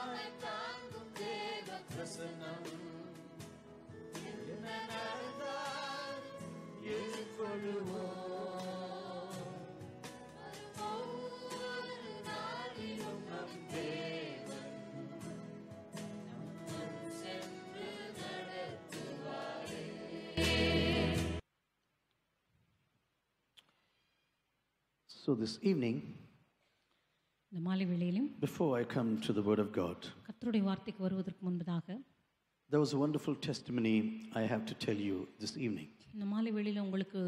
நம்மை தாங்கும் தேவ பிரசன்னம் என்ன நடந்தால் எதிர்கொள்ளுவோம் ஒவ்வொரு நாளிலும் நம் தேவன் நம்முடன் சென்று நடத்துவாரே So, this evening, இந்த மாலை வேளையிலும் before I come to the Word of God, கர்த்தருடைய வார்த்தைக்கு வருவதற்கு முன்பதாக there was a wonderful testimony I have to tell you this evening. இந்த மாலை வேளையில் உங்களுக்கு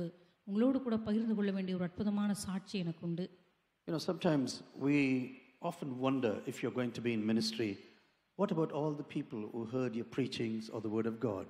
உங்களோடு கூட பகிர்ந்து கொள்ள வேண்டிய ஒரு அற்புதமான சாட்சி எனக்கு உண்டு You know, sometimes we often wonder if you're going to be in ministry, what about all the people who heard your preachings or the Word of God?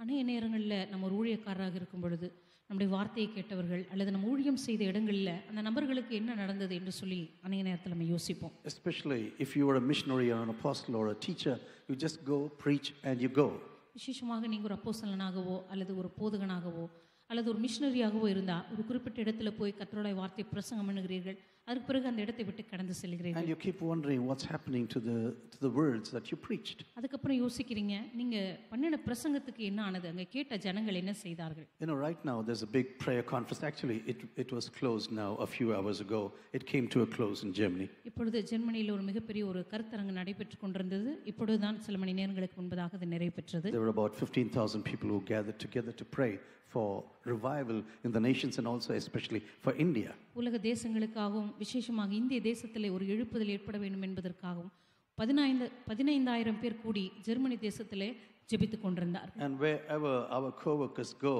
அநேக நேரங்களில் நம்ம ஒரு ஊழியக்காரராக இருக்கும் பொழுது நம்முடைய வார்த்தையை கேட்டவர்கள் அல்லது நம்ம ஊழியம் செய்த இடங்களில் அந்த நபர்களுக்கு என்ன நடந்தது என்று சொல்லி அநேக நேரத்தில் நம்ம யோசிப்போம். Especially if you are a missionary or an apostle or a teacher you just go preach and you go விசேஷமாக நீங்கள் ஒரு அப்போசலனாகவோ அல்லது ஒரு போதகனாகவோ அல்லது ஒரு மிஷினரியாகவோ இருந்தால் ஒரு குறிப்பிட்ட இடத்துல போய் கர்த்தருடைய வார்த்தை பிரசங்கம் பண்ணுகிறீர்கள் அதுக்கு பிறகு அந்த இடத்தை விட்டு கடந்து செல்கிறீர்கள் And you keep wondering what's happening to the, to the words that you preached. அதுக்கப்புறம் யோசிக்கிறீங்க நீங்கள் பண்ணின பிரசங்கத்துக்கு என்ன ஆனது அங்கே கேட்ட ஜனங்கள் என்ன செய்தார்கள் You know, right now there's a big prayer conference. Actually, it, it was closed now a few hours ago. It came to a close in Germany. இப்பொழுது ஜெர்மனியில் ஒரு மிகப்பெரிய ஒரு கருத்தரங்கு நடைபெற்று கொண்டிருந்தது இப்பொழுதுதான் சில மணி நேரங்களுக்கு முன்பதாக அது நிறைவு பெற்றது There were about 15,000 people who gathered together to pray for revival in the nations and also especially for India. உலக தேசங்களுக்காகவும் விசேஷமாக இந்திய தேசத்திலே ஒரு எழுப்புதல் ஏற்பட வேண்டும் என்பதற்காகவும் பதினைந்து பதினைந்தாயிரம் பேர் கூடி ஜெர்மனி தேசத்திலே ஜெபித்துக் கொண்டிருந்தார்கள் And wherever our co workers go,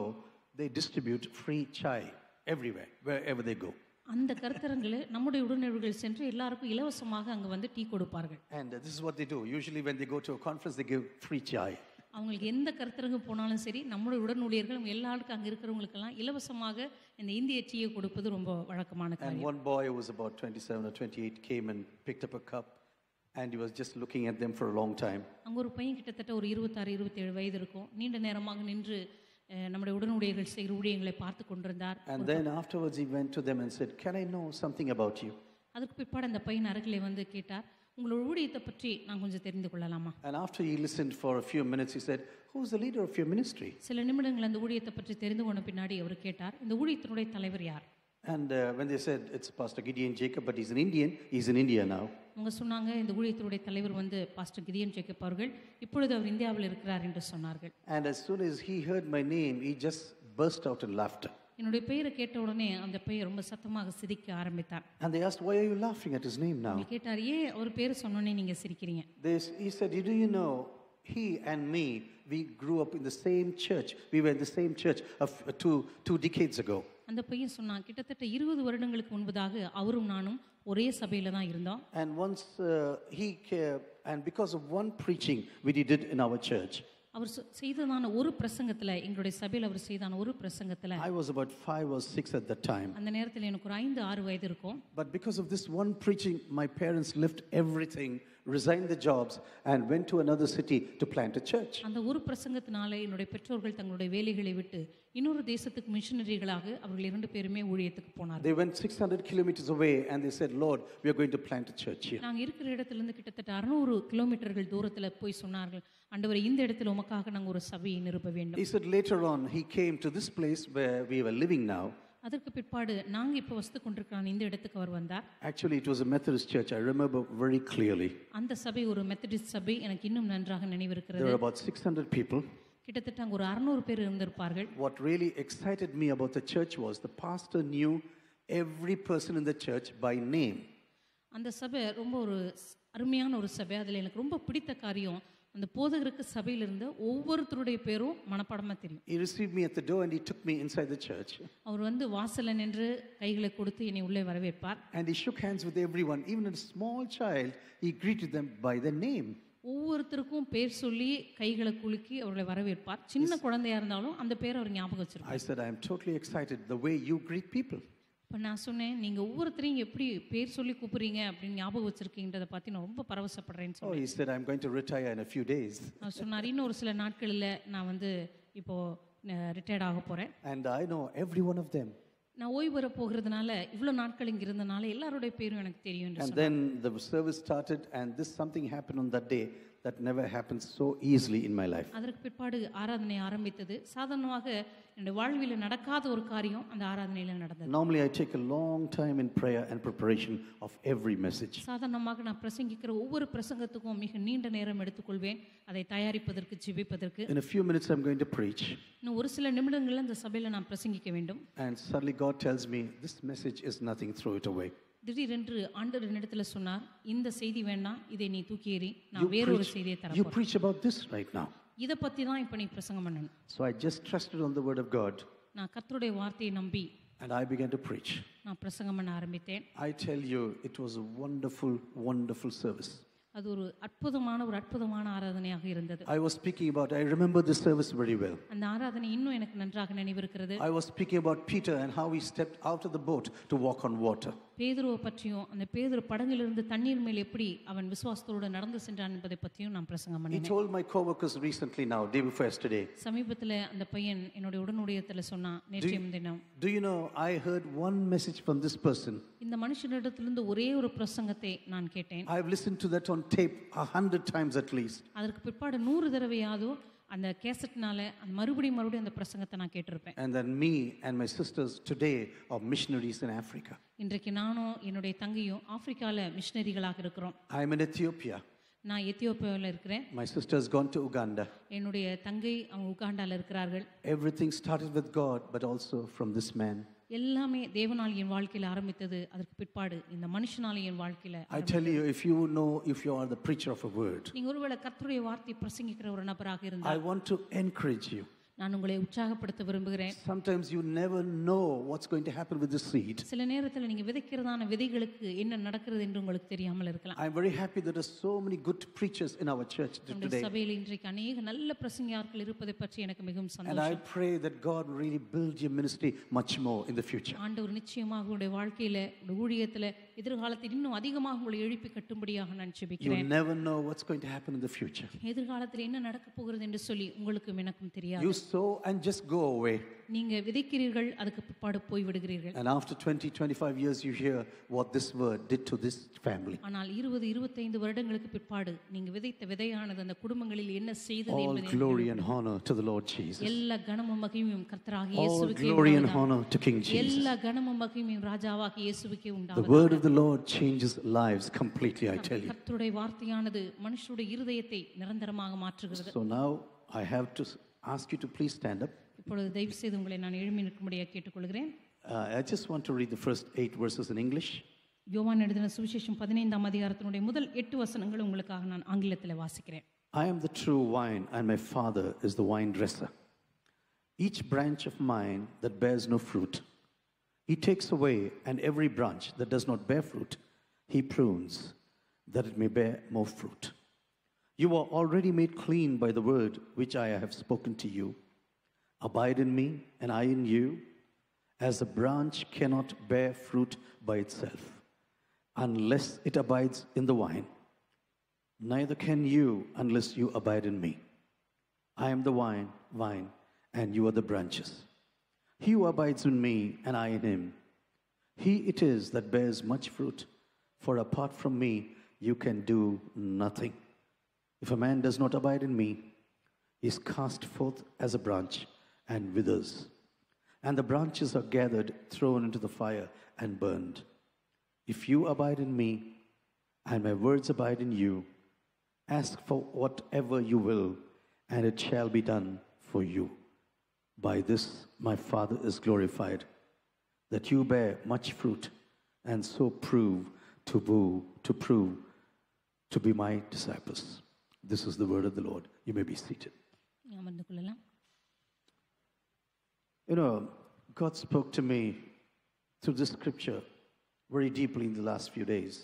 they distribute free chai everywhere, wherever they go. அந்த கருத்தரங்கில் நம்முடைய உடனிருவர்கள் சென்று எல்லாருக்கும் இலவசமாக அங்கே வந்து டீ கொடுப்பார்கள் And uh, this is what they do. Usually, when they go to a conference, they give free chai. அவங்களுக்கு எந்த கருத்தரங்கு போனாலும் சரி நம்முடைய உடன் ஊழியர்கள் அவங்க எல்லாருக்கும் அங்கே இருக்கிறவங்களுக்கெல்லாம் இலவசமாக இந்த இந்திய டீயை கொடுப்பது ரொம்ப வழக்கமான காரியம் one boy who was about 27 or 28 came and picked up a cup and he was just looking at them for a long time. அங்கே ஒரு பையன் கிட்டத்தட்ட ஒரு இருபத்தாறு இருபத்தேழு வயது இருக்கும் நீண்ட நேரமாக நின்று நம்முடைய உடன் ஊழியர்கள் செய்கிற ஊழியங்களை பார்த்து கொண்டிருந்தார் And then afterwards, he went to them and said, Can I know something about you? அதுக்கு பிற்பாடு அந்த பையன் அருகிலே வந்து கேட்டார் உங்களோட ஊழியத்தை பற்றி நான் கொஞ்சம் தெரிந்து கொள்ளலாமா And after he listened for a few minutes, he said, Who's the leader of your ministry? சில நிமிடங்கள் அந்த ஊழியத்தை பற்றி தெரிந்து கொண்ட பின்னாடி அவர் கேட்டார் இந்த ஊழியத்தினுடைய தலைவர் யார் And uh, when they said, It's Pastor Gideon Jacob, but he's an Indian, he's in India now. அவங்க சொன்னாங்க இந்த ஊழியத்தினுடைய தலைவர் வந்து பாஸ்டர் கிதியன் ஜேக்கப் அவர்கள் இப்பொழுது அவர் இந்தியாவில் இருக்கிறார் என்று சொன்னார்கள் And as soon as he heard my name, he just burst out in laughter. என்னுடைய பெயரை கேட்ட உடனே அந்த பெயர் ரொம்ப சத்தமாக சிரிக்க ஆரம்பித்தார் And they asked, Why are you laughing at his name now? அவங்க கேட்டார் ஏன் அவர் பேர் சொன்னோன்னே நீங்க சிரிக்கிறீங்க They, he said, Do you know, he and me, we grew up in the same church. We were in the same church of, uh, two, two decades ago. அந்த பையன் சொன்னான் கிட்டத்தட்ட இருபது வருடங்களுக்கு முன்பதாக அவரும் நானும் ஒரே சபையில தான் இருந்தோம் And once uh, he came, and because of one preaching we did in our church, அவர் சொ- செய்ததான ஒரு பிரசங்கத்துல எங்களுடைய சபையில் அவர் செய்தான ஒரு பிரசங்கத்துல I was about five or six at that time. அந்த நேரத்தில் எனக்கு ஒரு ஐந்து ஆறு வயது இருக்கும் But because of this one preaching, my parents left everything, resigned their jobs, and went to another city to plant a church. அந்த ஒரு பிரசங்கத்தினால என்னுடைய பெற்றோர்கள் தங்களுடைய வேலைகளை விட்டு இன்னொரு தேசத்துக்கு மிஷனரிகளாக அவர்கள் இரண்டு பேருமே ஊழியத்துக்கு போனார்கள் They went 600 kilometers away and they said, Lord, we are going to plant a church here. நாங்க இருக்கிற இடத்துல இருந்து கிட்டத்தட்ட அறுநூறு கிலோமீட்டர்கள் தூரத்துல போய் சொன்னார்கள் ஆண்டவரே இந்த இடத்துல உமக்காக நாங்க ஒரு சபையை நிறுவ வேண்டும் He said later on, he came to this place where we were living now. அதற்கு பிற்பாடு நாங்க இப்ப வசித்து கொண்டிருக்கிற இந்த இடத்துக்கு அவர் வந்தார் Actually, it was a Methodist church. I remember very clearly. அந்த சபை ஒரு மெத்தடிஸ்ட் சபை எனக்கு இன்னும் நன்றாக நினைவிருக்கிறது There were about 600 people. கிட்டத்தட்ட அங்க ஒரு அறுநூறு பேர் இருந்திருப்பார்கள் What really excited me about the church was the pastor knew every person in the church by name. அந்த சபை ரொம்ப ஒரு ஸ்- அருமையான ஒரு சபை அதில் எனக்கு ரொம்ப பிடித்த காரியம் அந்த போதகருக்கு சபையில இருந்த ஒவ்வொருத்தருடைய பேரும் மனப்பாடமா தெரியும் He received me at the door and he took me inside the church. அவர் வந்து வாசல்ல நின்று கைகளை கொடுத்து என்னை உள்ளே வரவேற்பார் And he shook hands with everyone. Even a small child, he greeted them by their name. ஒவ்வொருத்தருக்கும் பேர் சொல்லி கைகளை குலுக்கி அவர்களை வரவேற்பார் சின்ன குழந்தையா இருந்தாலும் அந்த பேரை அவர் ஞாபகம் வச்சிருப்பார் I said, I am totally excited the way you greet people. இப்போ நான் சொன்னேன் நீங்க ஒவ்வொருத்தரையும் எப்படி பேர் சொல்லி கூப்பிடுறீங்க? அப்படின்னு ஞாபகம் வச்சிருக்கீங்கன்றதை பார்த்து நான் ரொம்ப பரவசப்படுறேன்னு Oh, சொன்னேன். he said, I'm going to retire in a few days. அவர் சொன்னார் இன்னும் ஒரு சில நாட்களில் நான் வந்து இப்போ ரிட்டையர்ட் ஆக போறேன். And I know every one of them. நான் ஓய்வு பெற போகிறதுனால இவ்வளோ நாட்கள் இங்கே இருந்தனால எல்லாருடைய பேரும் எனக்கு தெரியும் And then the service started, and this something happened on that day. that never happens so easily in my life. அதற்கு பிற்பாடு ஆராதனை ஆரம்பித்தது சாதாரணமாக என்னுடைய வாழ்வில் நடக்காத ஒரு காரியம் அந்த ஆராதனையில் நடந்தது Normally, I take a long time in prayer and preparation of every message. சாதாரணமாக நான் பிரசங்கிக்கிற ஒவ்வொரு பிரசங்கத்துக்கும் மிக நீண்ட நேரம் எடுத்துக்கொள்வேன் அதை தயாரிப்பதற்கு ஜெபிப்பதற்கு In a few minutes, I'm going to preach, இன்னும் ஒரு சில நிமிடங்களில் அந்த சபையில் நான் பிரசங்கிக்க வேண்டும் and suddenly God tells me, This message is nothing, throw it away. திடீரென்று ஆண்டவர் என்னிடத்துல சொன்னார் இந்த செய்தி வேண்டாம் இதை நீ தூக்கி எறி நான் வேறொரு செய்தியை you தரப்போறேன் preach about this right now. இதை பற்றி தான் இப்போ நீ பிரசங்கம் பண்ணணும் So I just trusted on the word of God, நான் கர்த்தருடைய வார்த்தையை நம்பி and I began to preach. நான் பிரசங்கம் பண்ண ஆரம்பித்தேன் I tell you, it was a wonderful, wonderful service. அது ஒரு அற்புதமான ஒரு அற்புதமான ஆராதனையாக இருந்தது I was speaking about, I remember this service very well. அந்த ஆராதனை இன்னும் எனக்கு நன்றாக நினைவிருக்கிறது I was speaking about Peter and how he stepped out of the boat to walk on water. பேதுருவை பற்றியும் அந்த பேதுரு படகிலிருந்து தண்ணீர் மேல் எப்படி அவன் விசுவாசத்தோடு நடந்து சென்றான் என்பதை பற்றியும் நான் பிரசங்கம் He பண்ணினேன் told my co-workers recently now, day before yesterday, சமீபத்தில் அந்த பையன் என்னுடைய உடனுடையத்தில் சொன்னான் நேற்றைய தினம் do you know, I heard one message from this person. இந்த மனுஷனிடத்திலிருந்து ஒரே ஒரு பிரசங்கத்தை நான் கேட்டேன் I've listened to that on tape a hundred times at least. அதற்கு பிற்பாடு நூறு தடவையாவது அந்த கேசட்னால அந்த மறுபடியும் மறுபடியும் அந்த பிரசங்கத்தை நான் கேட்டிருப்பேன் And then me and my sisters today are missionaries in Africa. இன்றைக்கு நானும் என்னுடைய தங்கையும் ஆப்பிரிக்காவில் மிஷினரிகளாக இருக்கிறோம் I'm in Ethiopia. நான் எத்தியோப்பியாவில் இருக்கிறேன் My sister has gone to Uganda. என்னுடைய தங்கை அவங்க உகாண்டாவில் இருக்கிறார்கள் Everything started with God, but also from this man. எல்லாமே தேவனால் என் வாழ்க்கையில் ஆரம்பித்தது அதற்கு பிற்பாடு இந்த மனுஷனால என் வாழ்க்கையில் I tell you, if you know, if you are the preacher of a word, நீங்க ஒருவேளை கர்த்தருடைய வார்த்தை பிரசங்கிக்கிற ஒரு நபராக I இருந்தால் want to encourage you. நான் உங்களை உற்சாகப்படுத்த விரும்புகிறேன் Sometimes you never know what's going to happen with the seed. சில நேரத்தில் நீங்க விதைக்கிறதான விதைகளுக்கு என்ன நடக்கிறது என்று உங்களுக்கு தெரியாமல் இருக்கலாம் I'm very happy there are so many good preachers in our church நம்முடைய today. சபையில் இன்றைக்கு அநேக நல்ல பிரசங்கியார்கள் இருப்பதை பற்றி எனக்கு மிகவும் And சந்தோஷம் I pray that God will really build your ministry much more in the future. ஆண்டவர் நிச்சயமாக உங்களுடைய வாழ்க்கையில உங்களுடைய ஊழியத்துல எதிர்காலத்தில் இன்னும் அதிகமாக உங்களை எழுப்பி கட்டும்படியாக நான் You செபிக்கிறேன் never know what's going to happen in the future. எதிர்காலத்தில் என்ன நடக்க போகிறது என்று சொல்லி உங்களுக்கும் எனக்கும் தெரியாது You sow and just go away. நீங்க விதைக்கிறீர்கள் அதுக்கு பிற்பாடு போய் விடுகிறீர்கள் And after 20, 25 years, you hear what this word did to this family. ஆனால் இருபது இருபத்தைந்து வருடங்களுக்கு பிற்பாடு நீங்க விதைத்த விதையானது அந்த குடும்பங்களில் என்ன செய்தது All என்பதை glory and honor to the Lord Jesus. எல்லா கனமும் மகிமையும் கர்த்தராகிய All இயேசுவுக்கே glory and உண்டாவதாக. honor to King Jesus. எல்லா கனமும் மகிமையும் ராஜாவாகிய இயேசுவுக்கே The உண்டாவதாக word of the Lord changes lives completely, I tell you. கர்த்தருடைய வார்த்தையானது மனுஷருடைய இருதயத்தை நிரந்தரமாக மாற்றுகிறது So now I have to s- ask you to please stand up. இப்பொழுது தயவு செய்து உங்களை நான் எழுமி நிற்கும்படியாக கேட்டுக்கொள்கிறேன் Uh, I just want to read the first eight verses in English. யோவான் எழுதின சுவிசேஷம் பதினைந்தாம் அதிகாரத்தினுடைய முதல் எட்டு வசனங்கள் உங்களுக்காக நான் ஆங்கிலத்தில் வாசிக்கிறேன் I am the true wine, and my Father is the vine dresser. Each branch of mine that bears no fruit, he takes away, and every branch that does not bear fruit, he prunes, that it may bear more fruit. You are already made clean by the word which I have spoken to you. Abide in me, and I in you, as a branch cannot bear fruit by itself, unless it abides in the vine. Neither can you unless you abide in me. I am the vine, vine, and you are the branches. He who abides in me, and I in him, he it is that bears much fruit, for apart from me you can do nothing. If a man does not abide in me, he is cast forth as a branch and withers. And the branches are gathered, thrown into the fire, and burned. If you abide in me, and my words abide in you, ask for whatever you will, and it shall be done for you. By this my Father is glorified, that you bear much fruit, and so prove to woo, to prove to be my disciples. This is the word of the Lord. You may be seated. அமர்ந்து கொள்ளலாம் You know, God spoke to me through this scripture very deeply in the last few days.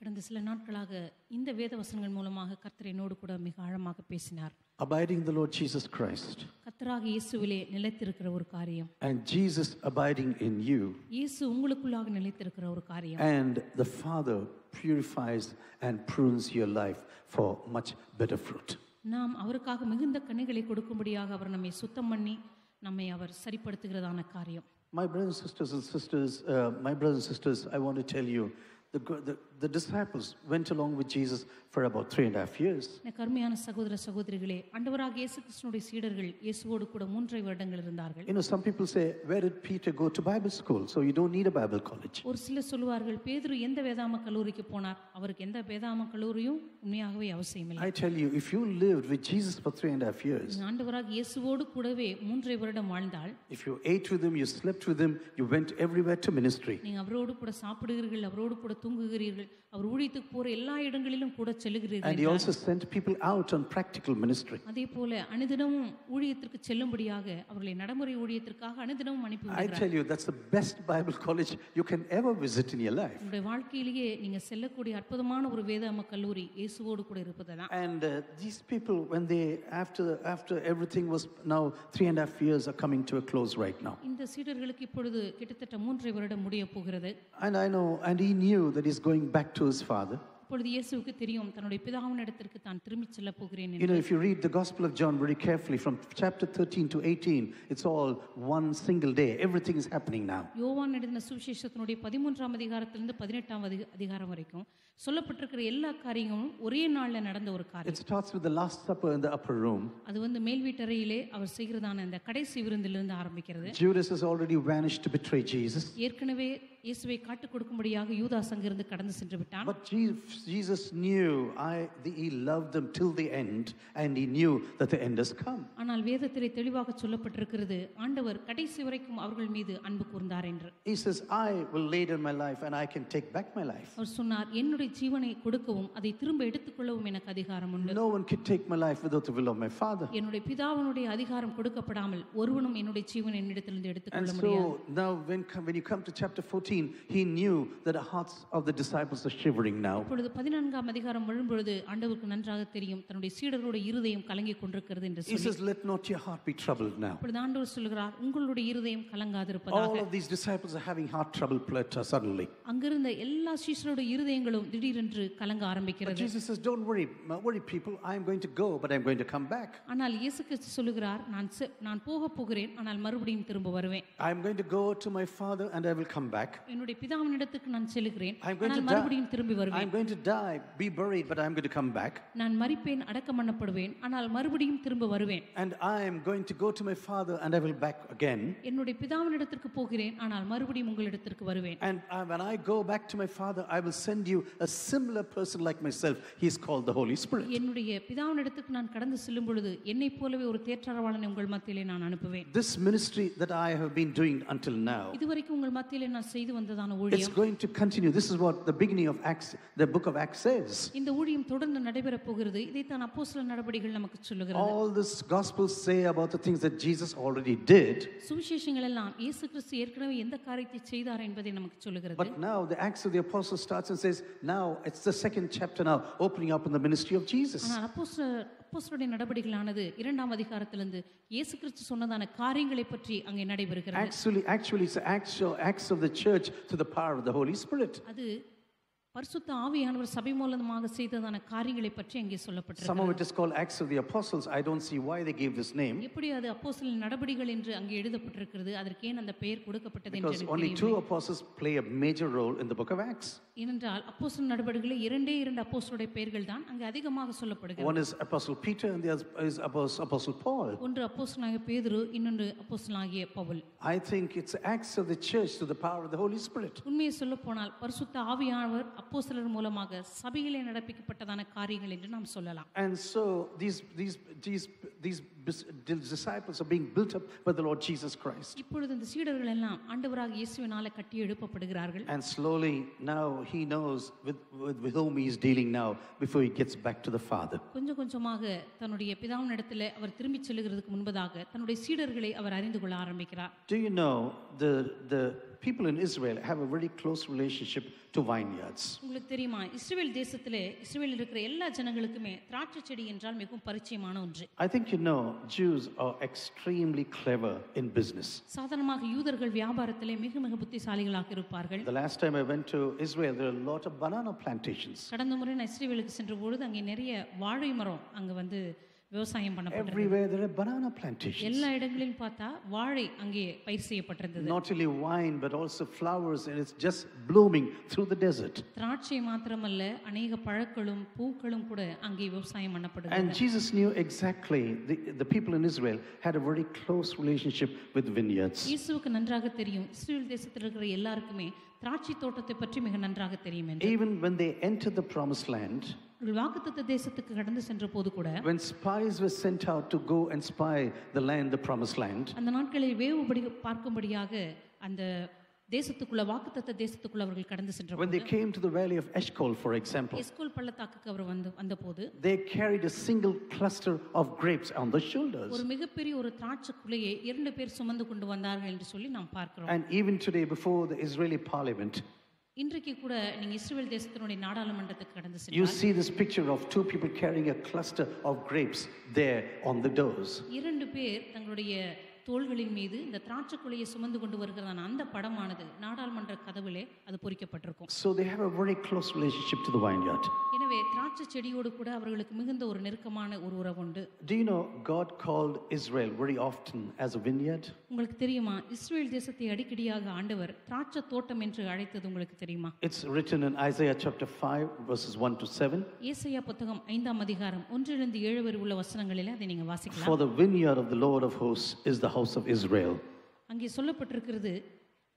கடந்த சில நாட்களாக இந்த வேத வசனங்கள் மூலமாக கர்த்தர் என்னோடு கூட மிக ஆழமாக பேசினார் Abiding in the Lord Jesus Christ கர்த்தராக இயேசுவிலே நிலைத்திருக்கிற ஒரு காரியம் and Jesus abiding in you, இயேசு உங்களுக்குள்ளாக நிலைத்திருக்கிற ஒரு காரியம் and the Father purifies and prunes your life for much better fruit. நாம் அவருக்காக மிகுந்த கனிகளை கொடுக்கும்படியாக அவர் நம்மை சுத்தம் பண்ணி நம்மை அவர் சரிப்படுத்துகிறதான காரியம் My brothers and sisters and sisters, uh, my brothers and sisters, I want to tell you, the, gr- the, the disciples went along with Jesus for about three and a half years. எனக்கு அருமையான சகோதர சகோதரிகளே ஆண்டவராக இயேசு கிறிஸ்துனுடைய சீடர்கள் இயேசுவோடு கூட மூன்றை வருடங்கள் இருந்தார்கள் You know, some people say, Where did Peter go to Bible school? So you don't need a Bible college. ஒரு சிலர் சொல்லுவார்கள் பேதுரு எந்த வேதாம கல்லூரிக்கு போனார் அவருக்கு எந்த வேதாம கல்லூரியும் உண்மையாகவே அவசியமில்லை I tell you, if you lived with Jesus for three and a half years, நீ ஆண்டவராக இயேசுவோடு கூடவே மூன்றை வருடம் வாழ்ந்தால் if you ate with him, you slept with him, you went everywhere to ministry. நீங்க அவரோடு கூட சாப்பிடுகிறீர்கள் அவரோடு கூட தூங்குகிறீர்கள் அவர் ஊழியத்துக்கு போற எல்லா இடங்களிலும் கூட And செல்லுகிறீர்கள் he also sent people out on practical ministry. அதே போல அனுதினமும் ஊழியத்திற்கு செல்லும்படியாக அவர்களை நடைமுறை ஊழியத்திற்காக அனுதினமும் அனுப்பி I விடுகிறார் tell you, that's the best Bible college you can ever visit in your life. உங்களுடைய வாழ்க்கையிலேயே நீங்க செல்லக்கூடிய அற்புதமான ஒரு வேதாம கல்லூரி இயேசுவோடு கூட இருப்பதுதான் And uh, these people, when they, after, after everything was now three and a half years are coming to a close right now. இந்த சீடர்களுக்கு இப்பொழுது கிட்டத்தட்ட மூன்றை வருடம் முடிய போகிறது And I know, and he knew that he's going back to his father. இப்பொழுது இயேசுவுக்கு தெரியும் தன்னுடைய பிதாவின் இடத்திற்கு தான் திரும்பிச் செல்ல போகிறேன் You என்று know, if you read the Gospel of John very carefully from chapter 13 to 18, it's all one single day. Everything is happening now. யோவான் எழுதின சுவிசேஷத்தினுடைய பதிமூன்றாம் அதிகாரத்திலிருந்து பதினெட்டாம் அதிக- அதிகாரம் வரைக்கும் சொல்லப்பட்டிருக்கிற எல்லா காரியங்களும் ஒரே நாள்ல நடந்த ஒரு காரியம் It starts with the Last Supper in the upper room. அது வந்து மேல் வீட்டறையிலே அவர் செய்கிறதான இந்த கடைசி விருந்திலிருந்து ஆரம்பிக்கிறது Judas has already vanished to betray Jesus. ஏற்கனவே இயேசுவை காட்டுக் கொடுக்கும்படியாக யூதாஸ் அங்கிருந்து கடந்து சென்று விட்டான் But Je- Jesus knew I, the, he loved them till the end, and he knew that the end has come. ஆனால் வேதத்திலே தெளிவாக சொல்லப்பட்டிருக்கிறது ஆண்டவர் கடைசி வரைக்கும் அவர்கள் மீது அன்பு கூர்ந்தார் என்று He says, I will lay down my life and I can take back my life. அவர் சொன்னார் என்னுடைய ஜீவனை கொடுக்கவும் அதை திரும்ப எடுத்துக்கொள்ளவும் எனக்கு அதிகாரம் உண்டு No one can take my life without the will of my Father. என்னுடைய பிதாவினுடைய அதிகாரம் கொடுக்கப்படாமல் ஒருவனும் என்னுடைய ஜீவனை என்னிடத்திலிருந்து And எடுத்துக்கொள்ள முடியாது so now, when, come, when you come to chapter 14, he knew that the hearts of the disciples are shivering now. இப்பொழுது பதினான்காம் அதிகாரம் வரும்பொழுது ஆண்டவருக்கு நன்றாக தெரியும் தன்னுடைய சீடர்களுடைய இருதயம் கலங்கி கொண்டிருக்கிறது என்று He சொல்லி says, Let not your heart be troubled now. இப்பொழுது ஆண்டவர் சொல்கிறார் உங்களுடைய இருதயம் கலங்காதிருப்பதாக All of these disciples are having heart trouble pl- suddenly. அங்கிருந்த எல்லா சீஷருடைய இருதயங்களும் திடீரென்று கலங்க But ஆரம்பிக்கிறது Jesus says, Don't worry, m- worry, people. I'm going to go, but I'm going to come back. ஆனால் இயேசு கிறிஸ்து சொல்லுகிறார் நான் செ- நான் போக போகிறேன் ஆனால் மறுபடியும் திரும்ப வருவேன் I'm going to go to my Father and I will come back. என்னுடைய பிதாவினிடத்துக்கு நான் செல்லுகிறேன் I'm going ஆனால் to மறுபடியும் die. திரும்பி வருவேன் I'm going to die, be buried, but I'm going to come back. நான் மரிப்பேன் அடக்கம் பண்ணப்படுவேன் ஆனால் மறுபடியும் திரும்ப வருவேன் And I am going to go to my Father and I will back again. என்னுடைய பிதாவினிடத்திற்கு போகிறேன் ஆனால் மறுபடியும் உங்களிடத்திற்கு வருவேன் And uh, when I go back to my Father, I will send you a similar person like myself. He's called the Holy Spirit. என்னுடைய பிதாவினிடத்துக்கு நான் கடந்து செல்லும் பொழுது என்னைப் போலவே ஒரு தேற்றரவாளனை உங்கள் மத்தியிலே நான் அனுப்புவேன் This ministry that I have been doing until now, இதுவரைக்கும் உங்கள் மத்தியிலே நான் செய்து வந்ததான it's ஊழியம் going to continue. This is what the beginning of Acts, the book of Acts says. இந்த ஊழியம் தொடர்ந்து நடைபெறப் போகிறது இதைத்தான் அப்போஸ்தல நடவடிக்கைகள் நமக்கு சொல்லுகிறது All this gospels say about the things that Jesus already did. சுவிசேஷங்கள் எல்லாம் இயேசு கிறிஸ்து ஏற்கனவே எந்த காரியத்தை செய்தார் என்பதை நமக்கு சொல்லுகிறது But now the Acts of the Apostles starts and says, now it's the second chapter now, opening up in the ministry of Jesus. ஆனால் அப்போஸ்தல அப்போஸ்தலருடைய நடவடிக்கைகளானது இரண்டாம் அதிகாரத்திலிருந்து இயேசு கிறிஸ்து சொன்னதான காரியங்களை பற்றி அங்கே நடைபெறுகிறது Actually, actually, it's the actual acts of the church to the power of the Holy Spirit. அது பரிசுத்த ஆவியானவர் சபை மூலமாக செய்ததான காரியங்களை பற்றி அங்கே Some of it is called Acts of the Apostles. I don't see why they gave this name எப்படி அது அப்போஸ்தலரின் நடபடிகள் என்று அங்கே எழுதப்பட்டிருக்கிறது அதற்கு ஏன் அந்த பெயர் கொடுக்கப்பட்டது என்று because only two apostles play a major role in the book of Acts. ஏனென்றால் அப்போஸ்தலர் நடவடிக்கைகளில் இரண்டே இரண்டு அப்போஸ்தலருடைய பெயர்கள் தான் அங்கே அதிகமாக சொல்லப்படுகிறது One is Apostle Peter and the other is Apos- Apostle Paul. ஒன்று அப்போஸ்தலனாகிய பேதுரு இன்னொன்று அப்போஸ்தலனாகிய Pavul I think it's acts of the church to the power of the Holy Spirit. உண்மையை சொல்ல போனால் பரிசுத்த ஆவியானவர் அப்போஸ்தலர் மூலமாக சபையிலே நடப்பிக்கப்பட்டதான காரியங்கள் என்று நாம் சொல்லலாம் And so these, these, these, these bis- disciples are being built up by the Lord Jesus Christ. இப்பொழுது இந்த சீடர்கள் எல்லாம் ஆண்டவராக இயேசுவினால கட்டி எழுப்பப்படுகிறார்கள் And slowly now he knows with, with, with whom he is dealing now before he gets back to the Father. கொஞ்சம் கொஞ்சமாக தன்னுடைய பிதாவின் இடத்துல அவர் திரும்பிச் செல்லுகிறதுக்கு முன்பதாக தன்னுடைய சீடர்களை அவர் அறிந்து கொள்ள ஆரம்பிக்கிறார் Do you know the, the people in Israel have a very close relationship to vineyards? உங்களுக்கு தெரியுமா இஸ்ரேல் தேசத்திலே இஸ்ரேலில் இருக்கிற எல்லா ஜனங்களுக்குமே திராட்சை செடி என்றால் மிகவும் பரிச்சயமான ஒன்று I think you know Jews are extremely clever in business. சாதாரணமாக யூதர்கள் வியாபாரத்திலே மிக மிக புத்திசாலிகளாக இருப்பார்கள் The last time I went to Israel, there are a lot of banana plantations. கடந்த முறை நான் இஸ்ரேலுக்கு சென்ற பொழுது அங்கே நிறைய வாழை மரம் அங்கே வந்து விவசாயம் பண்ணப்பட்டிருந்தது banana plantations. எல்லா இடங்களிலும் பார்த்தா வாழை அங்கே பயிர் செய்யப்பட்டிருந்தது Not only wine, but also flowers, and it's just blooming through the desert. திராட்சை மாத்திரமல்ல அநேக பழங்களும் பூக்களும் கூட அங்கே விவசாயம் பண்ணப்படுது And Jesus knew exactly, the, the people in Israel had a very close relationship with vineyards. இயேசுவுக்கு நன்றாக தெரியும் இஸ்ரேல் தேசத்தில் இருக்கிற எல்லாருக்குமே திராட்சை தோட்டத்தை பற்றி மிக நன்றாக தெரியும் என்று Even when they entered the promised land, வாக்குத்தத்த தேசத்துக்கு கடந்து சென்ற போது கூட when spies were sent out to go and spy the land, the promised land, அந்த நாட்களில் வேவுபடி பார்க்கும்படியாக அந்த தேசத்துக்குள்ள வாக்குத்தத்த தேசத்துக்குள்ள அவர்கள் கடந்து சென்ற when they came to the valley of Eshcol, for example, எஸ்கோல் பள்ளத்தாக்குக்கு அவர் வந்து வந்தபோது they carried a single cluster of grapes on their shoulders. ஒரு மிகப்பெரிய ஒரு திராட்சை குலையை இரண்டு பேர் சுமந்து கொண்டு வந்தார்கள் என்று சொல்லி நாம் பார்க்கிறோம் And even today, before the Israeli parliament, இன்றைக்கு கூட நீங்க இஸ்ரேல் தேசத்தினுடைய நாடாளுமன்றத்துக்கு கடந்து you சென்றால் see this picture of two people carrying a cluster of grapes there on the doors. இரண்டு பேர் தங்களுடைய தோள்களின் மீது இந்த திராட்சை குலையை சுமந்து கொண்டு வருகிறதான அந்த படமானது நாடாளுமன்ற கதவிலே அது பொறிக்கப்பட்டிருக்கும் So they have a very close relationship to the vineyard. எனவே திராட்சை செடியோடு கூட அவர்களுக்கு மிகுந்த ஒரு நெருக்கமான ஒரு உறவு உண்டு Do you know God called Israel very often as a vineyard? உங்களுக்கு தெரியுமா இஸ்ரேல் தேசத்தை அடிக்கடியாக ஆண்டவர் திராட்சை தோட்டம் என்று அழைத்தது உங்களுக்கு தெரியுமா It's written in Isaiah chapter 5, verses 1 to 7. ஏசையா புத்தகம் ஐந்தாம் அதிகாரம் ஒன்றிலிருந்து ஏழு வரை உள்ள வசனங்களில் அதை நீங்க வாசிக்கலாம் For the vineyard of the Lord of hosts is the house of Israel. அங்கே சொல்லப்பட்டிருக்கிறது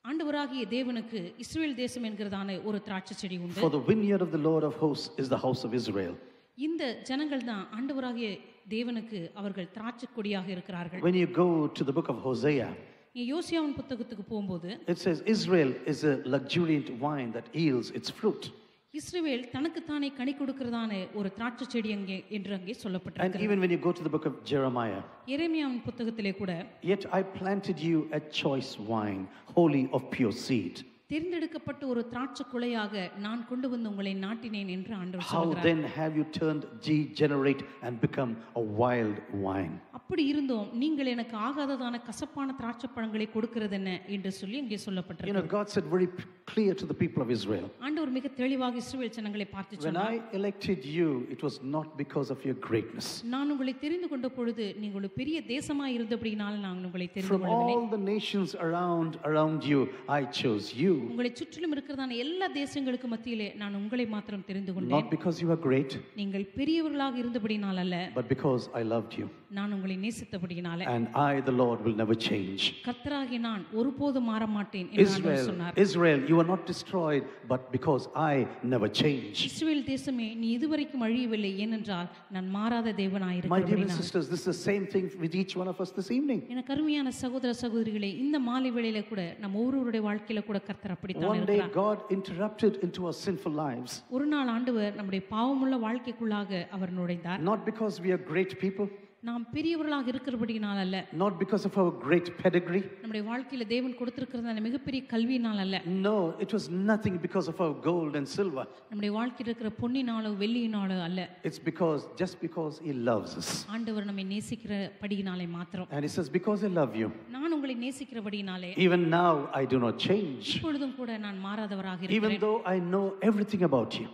ஆண்டவராகிய தேவனுக்கு இஸ்ரேல் தேசம் என்கிறதான ஒரு திராட்சை செடி உண்டு For the vineyard of the Lord of hosts is the house of Israel. இந்த ஜனங்கள் தான் ஆண்டவராகிய தேவனுக்கு அவர்கள் திராட்சை கொடியாக இருக்கிறார்கள் When you go to the book of Hosea, நீ யோசியாவின் புத்தகத்துக்கு போகும்போது it says Israel is a luxuriant wine that yields its fruit. இஸ்ரவேல் தனக்குத்தானே கனி கொடுக்கிறதான ஒரு திராட்சை செடி அங்கே என்று அங்கே And சொல்லப்பட்டிருக்கிறது even when you go to the book of Jeremiah, எரேமியாவின் புத்தகத்திலே கூட yet I planted you a choice wine, wholly of pure seed. தேர்ந்தெடுக்கப்பட்ட ஒரு திராட்சை குலையாக நான் கொண்டு வந்து உங்களை நாட்டினேன் என்று ஆண்டவர் How சொல்கிறார் then have you turned degenerate and become a wild wine? அப்படி இருந்தோம் நீங்கள் எனக்கு ஆகாததான கசப்பான திராட்சை பழங்களை கொடுக்கிறது என்ன என்று சொல்லி அங்கே You சொல்லப்பட்டிருக்கு know, God said very p- clear to the people of Israel ஆண்டவர் மிக தெளிவாக இஸ்ரவேல் ஜனங்களை பார்த்து When சொன்னார் I elected you, it was not because of your greatness. நான் உங்களை தெரிந்து கொண்ட பொழுது நீங்கள் ஒரு பெரிய தேசமா இருந்தபடினால நான் உங்களை தெரிந்து From கொள்ளவில்லை all the nations around around you, I chose you. உங்களை சுற்றிலும் இருக்கிறதான எல்லா தேசங்களுக்கு மத்தியிலே நான் உங்களை மாத்திரம் தெரிந்து கொண்டேன் Not because you are great, நீங்கள் பெரியவர்களாக இருந்தபடினால் அல்ல but because I loved you. நான் உங்களை நேசித்தபடினால And I, the Lord, will never change. கர்த்தராகி நான் ஒருபோதும் மாற மாட்டேன் என்று ஆண்டவர் Israel, சொன்னார் Israel, you are not destroyed, but because I never change. இஸ்ரவேல் தேசமே நீ இதுவரைக்கும் அழியவில்லை ஏனென்றால் நான் மாறாத My dear தேவனாயிருக்கிறபடினால் sisters, this is the same thing with each one of us this evening. எனக்கு அருமையான சகோதர சகோதரிகளே இந்த மாலை வேளையில கூட நம்ம ஒவ்வொருவருடைய வாழ்க்கையில கூட கர்த்தர் அப்படித்தான் One day, இருக்கிறார் God interrupted into our sinful lives, ஒரு நாள் ஆண்டவர் நம்முடைய பாவமுள்ள வாழ்க்கைக்குள்ளாக அவர் நுழைந்தார் not because we are great people, நாம் பெரியவர்களாக இருக்கிறபடினால் அல்ல not because of our great pedigree. நம்முடைய வாழ்க்கையில தேவன் கொடுத்திருக்கிறது அந்த மிகப்பெரிய கல்வியினால் அல்ல No, it was nothing because of our gold and silver. நம்முடைய வாழ்க்கையில் இருக்கிற பொன்னினாலோ வெள்ளியினாலோ அல்ல It's because, just because He loves us. ஆண்டவர் நம்மை நேசிக்கிறபடியினாலே மாத்திரம் And He says, Because I love you, நான் உங்களை நேசிக்கிறபடினாலே even now I do not change. இப்பொழுதும் கூட நான் மாறாதவராக Even இருக்கிறேன் though I know everything about you.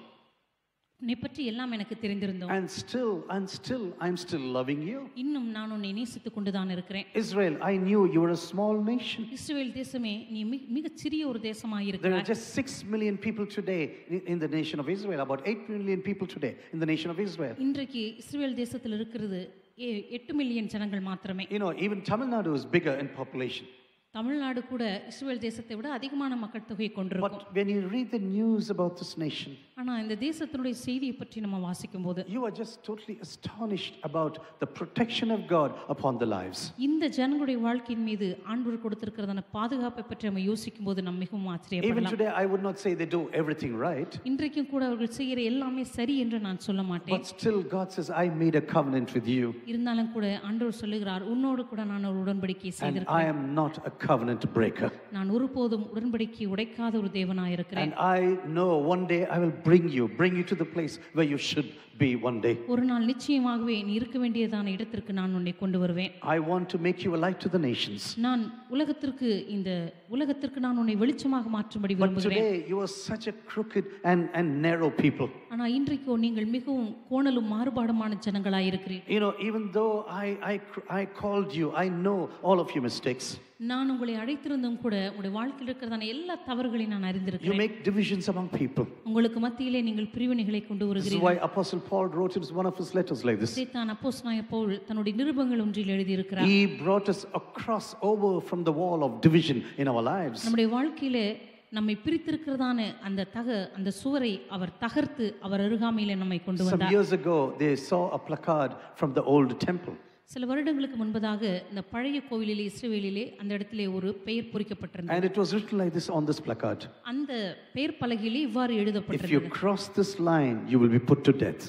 உன்னை பற்றி எல்லாம் எனக்கு தெரிந்திருந்தோம் And still, and still, I'm still loving you. இன்னும் நான் உன்னை நேசித்துக் கொண்டுதான் இருக்கிறேன் Israel, I knew you were a small nation. இஸ்ரவேல் தேசமே நீ மிக- மிகச் சிறிய ஒரு தேசமாக There are இருக்கிறாய் just 6 million people today in- in the nation of Israel, about 8 million people today in the nation of Israel. இன்றைக்கு இஸ்ரவேல் தேசத்தில் இருக்கிறது ஏ- எட்டு மில்லியன் ஜனங்கள் மாத்திரமே You know, even Tamil Nadu is bigger in population. Tamil Nadu கூட இஸ்ரவேல் தேசத்தை விட அதிகமான மக்கள் தொகையை கொண்டிருக்கும் But when you read the news about this nation, ஆனா இந்த தேசத்தினுடைய செய்தியை பற்றி நம்ம வாசிக்கும் போது you are just totally astonished about the protection of God upon the lives. இந்த ஜனங்களுடைய வாழ்க்கையின் மீது ஆண்டவர் கொடுத்திருக்கிறதான பாதுகாப்பை பற்றி நம்ம யோசிக்கும் போது நம்ம மிகவும் Even ஆச்சரியப்படலாம் today, I would not say they do everything right, இன்றைக்கும் கூட அவர்கள் செய்கிற எல்லாமே சரி என்று நான் சொல்ல மாட்டேன் but still, God says, I made a covenant with you, இருந்தாலும் கூட ஆண்டவர் சொல்லுகிறார் உன்னோடு கூட நான் ஒரு உடன்படிக்கை and I செய்திருக்கிறேன் am not a covenant breaker. நான் ஒருபோதும் உடன்படிக்கை உடைக்காத ஒரு தேவனாயிருக்கிறேன் And I know one day I will bring you, bring you to the place where you should be one day. ஒரு நாள் நிச்சயமாகவே நீ இருக்க வேண்டியதான இடத்திற்கு நான் உன்னை கொண்டு வருவேன் I want to make you a light to the nations. நான் உலகத்திற்கு இந்த உலகத்திற்கு நான் உன்னை வெளிச்சமாக மாற்றும்படி But விரும்புகிறேன் today you are such a crooked and, and narrow people. ஆனால் இன்றைக்கோ நீங்கள் மிகவும் கோணலும் மாறுபாடுமான ஜனங்களாயிருக்கிறீர்கள் You know, even though I, I, cr- I called you, I know all of your mistakes. நான் உங்களை அழைத்திருந்தும் கூட உங்களுடைய வாழ்க்கையில் இருக்கிறதான எல்லா தவறுகளையும் நான் You அறிந்திருக்கிறேன் make divisions among people. உங்களுக்கு மத்தியிலே நீங்கள் பிரிவினைகளை கொண்டு This is வருகிறீர்கள் why Apostle Paul wrote in one of his letters like this. இதைத்தான் அப்போஸ்தலனாகிய பவுல் தன்னுடைய நிருபங்கள் ஒன்றில் எழுதியிருக்கிறார் He brought us across over from the wall of division in our lives. நம்முடைய வாழ்க்கையிலே நம்மை பிரித்திருக்கிறதான அந்த தக அந்த சுவரை அவர் தகர்த்து அவர் அருகாமையிலே நம்மை கொண்டு Some வந்தார் years ago, they saw a placard from the old temple. சில வருடங்களுக்கு முன்பதாக இந்த பழைய கோவிலிலே இஸ்ரேலிலே அந்த இடத்திலே ஒரு பெயர் பொறிக்கப்பட்டிருந்தது. And it was written like this on this placard. அந்த பெயர் பலகையிலே இவ்வாறு If you எழுதப்பட்டிருந்தது. cross this line, you will be put to death.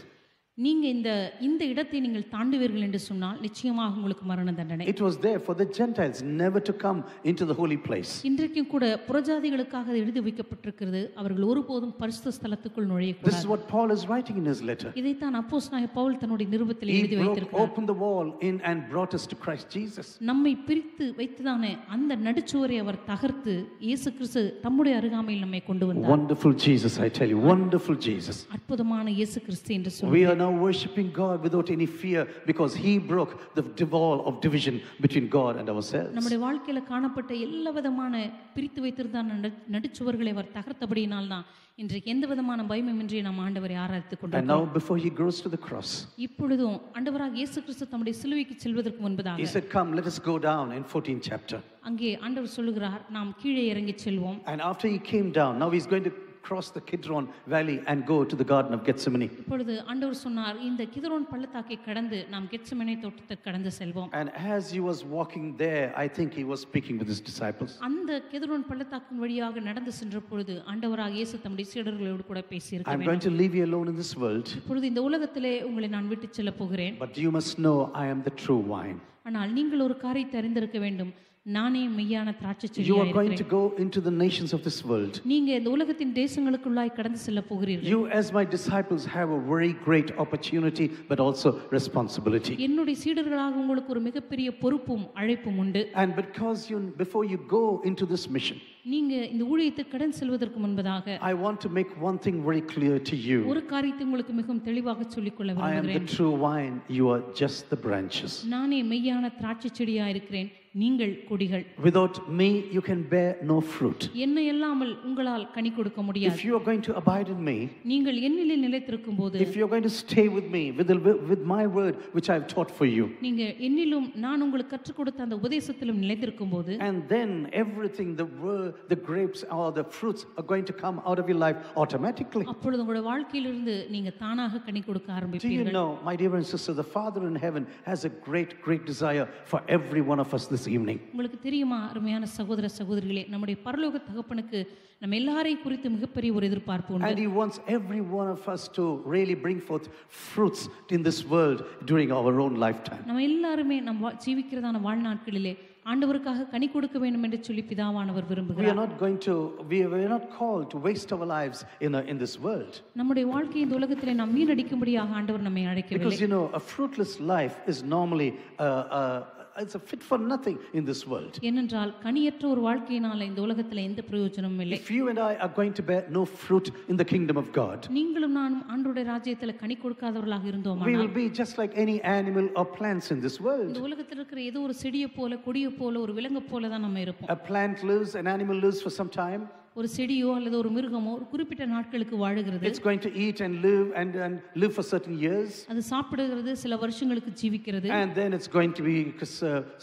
நீங்கள் இந்த இந்த இடத்தை நீங்கள் தாண்டுவீர்கள் என்று சொன்னால் நிச்சயமாக உங்களுக்கு மரண தண்டனை. It was there for the Gentiles never to come into the holy place இன்றைக்கும் கூட புறஜாதிகளுக்காக எழுதி வைக்கப்பட்டிருக்கிறது. அவர்கள் ஒருபோதும் பரிசுத்த ஸ்தலத்துக்குள் நுழைய கூடாது this what Paul is writing in his letter இதை தான் அப்போஸ்தலனாகிய பவுல் தன்னுடைய நிருபத்தில் எழுதி வைத்திருக்கிறார். Open the wall in and brought us to Christ Jesus. நம்மை பிரித்து வைத்து தானே அந்த நடுச்சுவரை அவர் தகர்த்து இயேசு கிறிஸ்து தம்முடைய அருகாமையில் நம்மை கொண்டு வந்தார். Wonderful Jesus I tell you wonderful Jesus. அற்புதமான இயேசு கிறிஸ்து என்று சொல்லுங்கள் now worshiping God without any fear because He broke the div- wall of division between God and ourselves. நம்முடைய வாழ்க்கையில காணப்பட்ட எல்லா விதமான பிரித்து வைத்திருந்தான நடு நடுச்சுவர்களை அவர் தகர்த்தபடியினால் தான் இன்றைக்கு எந்த விதமான பயமுமின்றி நாம் ஆண்டவரை ஆராய்த்து And கொண்டிருக்கிறோம் now, before He goes to the cross, இப்பொழுதும் ஆண்டவராக இயேசு கிறிஸ்து தம்முடைய சிலுவைக்கு செல்வதற்கு He முன்பதாக said, Come, let us go down in 14th chapter. அங்கே ஆண்டவர் சொல்லுகிறார் நாம் கீழே இறங்கி செல்வோம் And after He came down, now He's going to cross the Kidron Valley and go to the Garden of Gethsemane. இப்பொழுது ஆண்டவர் சொன்னார் இந்த கிதரோன் பள்ளத்தாக்கை கடந்து நாம் கெட்சமனை தோட்டத்தை கடந்து செல்வோம் And as He was walking there, I think He was speaking with His disciples. அந்த கெதரோன் பள்ளத்தாக்கின் வழியாக நடந்து சென்ற பொழுது ஆண்டவராக இயேசு தம்முடைய சீடர்களோடு கூட பேசியிருக்க I'm வேண்டும் going to leave you alone in this world, இப்பொழுது இந்த உலகத்திலே உங்களை நான் விட்டு செல்ல போகிறேன் but you must know I am the true wine. ஆனால் நீங்கள் ஒரு காரியத்தை அறிந்திருக்க வேண்டும் நானே மெய்யான திராட்சை You are going செடியாக to go into the nations of this world. நீங்க இந்த உலகத்தின் தேசங்களுக்குள்ளாய் கடந்து செல்ல போகிறீர்கள் You, as my disciples, have a very great opportunity, but also responsibility. என்னுடைய சீடர்களாக உங்களுக்கு ஒரு மிகப்பெரிய பொறுப்பும் அழைப்பும் உண்டு And because you, before you go into this mission, நீங்க இந்த ஊழியத்தை கடன் செல்வதற்கு முன்பதாக I want to make one thing very clear to you. ஒரு காரியத்தை உங்களுக்கு மிகவும் தெளிவாக சொல்லிக்கொள்ள I am the விரும்புகிறேன் true wine, you are just the branches. நானே மெய்யான திராட்சை செடியா இருக்கிறேன் நீங்கள் கொடிகள் Without me, you can bear no fruit. என்னை இல்லாமல் உங்களால் கனி கொடுக்க முடியாது If you are going to abide in me, நீங்கள் என்னிலே நிலைத்திருக்கும் போது if you are going to stay with me, with, the, with my word which I have taught for you, நீங்க என்னிலும் நான் உங்களுக்கு கற்றுக் கொடுத்த அந்த உபதேசத்திலும் நிலைத்திருக்கும் போது and then everything, the word, the grapes or the fruits are going to come out of your life automatically. அப்பொழுது உங்களோட வாழ்க்கையிலிருந்து நீங்க தானாக கனி கொடுக்க Do you ஆரம்பிப்பீர்கள் know, my dear and sister, the Father in heaven has a great, great desire for every one of us this evening. உங்களுக்கு தெரியுமா அருமையான சகோதர சகோதரிகளே நம்முடைய பரலோக தகப்பனுக்கு நம்ம எல்லாரையும் குறித்து மிகப்பெரிய ஒரு எதிர்பார்ப்பு உண்டு And He wants every one of us to really bring forth fruits in this world during our own lifetime. நம்ம எல்லாருமே நம் வா- ஜீவிக்கிறதான வாழ்நாட்களிலே ஆண்டவருக்காக கனி கொடுக்க வேண்டும் என்று சொல்லி பிதாவானவர் We are விரும்புகிறார் not going to, we we are not called to waste our lives in, a, in this world. நம்முடைய வாழ்க்கை இந்த உலகத்திலே நாம் வீணடிக்கும்படியாக ஆண்டவர் நம்மை அழைக்கவில்லை Because you know, a fruitless life is normally, uh, uh, it's a fit for nothing in this world. ஏனென்றால் கனியற்ற ஒரு வாழ்க்கையினால இந்த உலகத்துல எந்த பிரயோஜனமும் இல்லை If you and I are going to bear no fruit in the kingdom of God, நீங்களும் நானும் ஆண்டோடைய ராஜ்யத்துல கனி கொடுக்காதவர்களாக we இருந்தோமானால் will be just like any animal or plants in this world. இந்த உலகத்தில் இருக்கிற ஏதோ ஒரு செடியை போல கொடியை போல ஒரு விலங்கு போல தான் நம்ம இருப்போம் A plant lives, an animal lives for some time. ஒரு செடியோ அல்லது ஒரு மிருகமோ ஒரு குறிப்பிட்ட நாட்களுக்கு வாழுகிறது It's going to eat and live and, and live for certain years. அது சாப்பிடுகிறது சில வருஷங்களுக்கு ஜீவிக்கிறது And then it's going to be uh,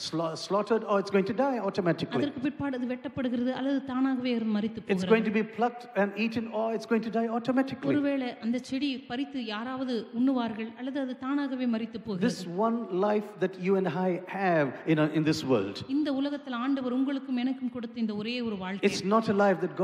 sla- slaughtered or it's going to die automatically. அதற்கு பிற்பாடு அது வெட்டப்படுகிறது அல்லது தானாகவே அது மரித்து It's போகிறது going to be plucked and eaten or it's going to die automatically. ஒருவேளை அந்த செடி பறித்து யாராவது உண்ணுவார்கள் அல்லது அது தானாகவே மரித்து போகிறது This one life that you and I have in, a, in this world, இந்த உலகத்தில் ஆண்டவர் உங்களுக்கும் எனக்கும் கொடுத்த இந்த ஒரே ஒரு வாழ்க்கை it's not a life that God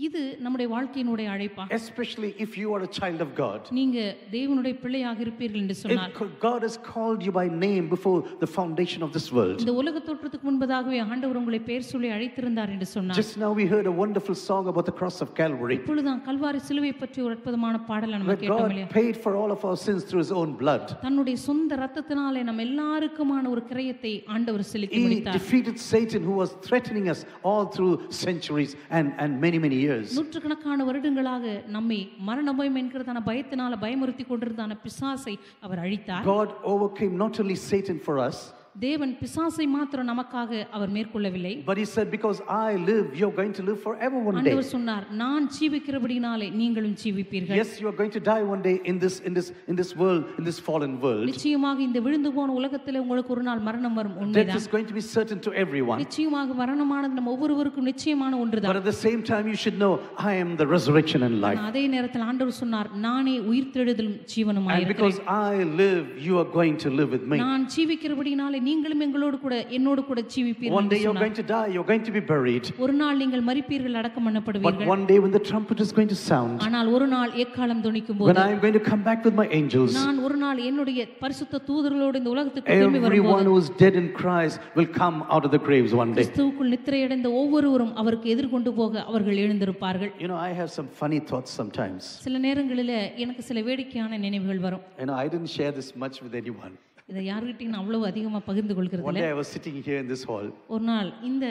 இது நம்முடைய வாழ்க்கையினுடைய அழைப்பா Especially if you are a child of God. நீங்க தேவனுடைய பிள்ளையாக இருப்பீர்கள் என்று சொன்னால் If God has called you by name before the foundation of this world. இந்த உலக தோற்றத்துக்கு முன்பதாகவே ஆண்டவர் உங்களை பெயர் சொல்லி அழைத்திருந்தார் என்று சொன்னார் Just now we heard a wonderful song about the cross of Calvary. இப்பொழுதுதான் கல்வாரி சிலுவை பற்றி ஒரு அற்புதமான பாடலை நம்ம Where கேட்டோம் God இல்லையா paid for all of our sins through his own blood. தன்னுடைய சொந்த ரத்தத்தினாலே நம்ம எல்லாருக்குமான ஒரு கிரயத்தை ஆண்டவர் செலுத்தி He முடித்தார் defeated Satan who was threatening us all through centuries and, and many, many years. நூற்றுக்கணக்கான வருடங்களாக நம்மை மரணபயம் என்கிறதான பயத்தினால பயமுறுத்தி கொண்டிருந்தான பிசாசை அவர் அழித்தார். God overcame not only Satan for us, தேவன் பிசாசை மாத்திரம் நமக்காக அவர் மேற்கொள்ளவில்லை but he said, Because I live, you're going to live forever one day. ஆண்டவர் சொன்னார் நான் ஜீவிக்கிறபடினாலே நீங்களும் ஜீவிப்பீர்கள் Yes, you are going to die one day in this in this in this world, in this fallen world. நிச்சயமாக இந்த விழுந்து போன உலகத்தில் உங்களுக்கு ஒரு நாள் மரணம் வரும் Death உண்மைதான் is going to be certain to everyone. நிச்சயமாக மரணமானது நம்ம ஒவ்வொருவருக்கும் நிச்சயமான But ஒன்றுதான் at the same time, you should know I am the resurrection and life. ஆனா அதே நேரத்தில் ஆண்டவர் சொன்னார் நானே உயிர்த்தெழுதலும் And ஜீவனுமாய் because I live, you are going to live with me. நான் ஜீவிக்கிறபடினாலே நீங்களும் எங்களோடு கூட என்னோடு கூட ஜீவிப்பீர்கள் One என்று day you're சொன்னார். going to die, you're going to be buried. ஒரு நாள் நீங்கள் மறிப்பீர்கள் அடக்கம் But பண்ணப்படுவீர்கள் one day when the trumpet is going to sound, ஆனால் ஒரு நாள் எக்காலம் துணிக்கும் when போது I am going to come back with my angels, நான் ஒரு நாள் என்னுடைய பரிசுத்த தூதர்களோடு இந்த உலகத்துக்கு திரும்பி வரும்போது everyone who is dead in Christ will come out of the graves one day. கிறிஸ்துவுக்குள் நித்திரையடைந்த ஒவ்வொருவரும் அவருக்கு எதிர்கொண்டு போக அவர்கள் எழுந்திருப்பார்கள் You know, I have some funny thoughts sometimes. சில நேரங்களில் எனக்கு சில வேடிக்கையான நினைவுகள் வரும் You know, I didn't share this much with anyone. இதை யார்கிட்டையும் நான் அவ்வளவு அதிகமாக பகிர்ந்து கொள்கிறது One இல்ல day I was sitting here in this hall. ஒரு நாள் இந்த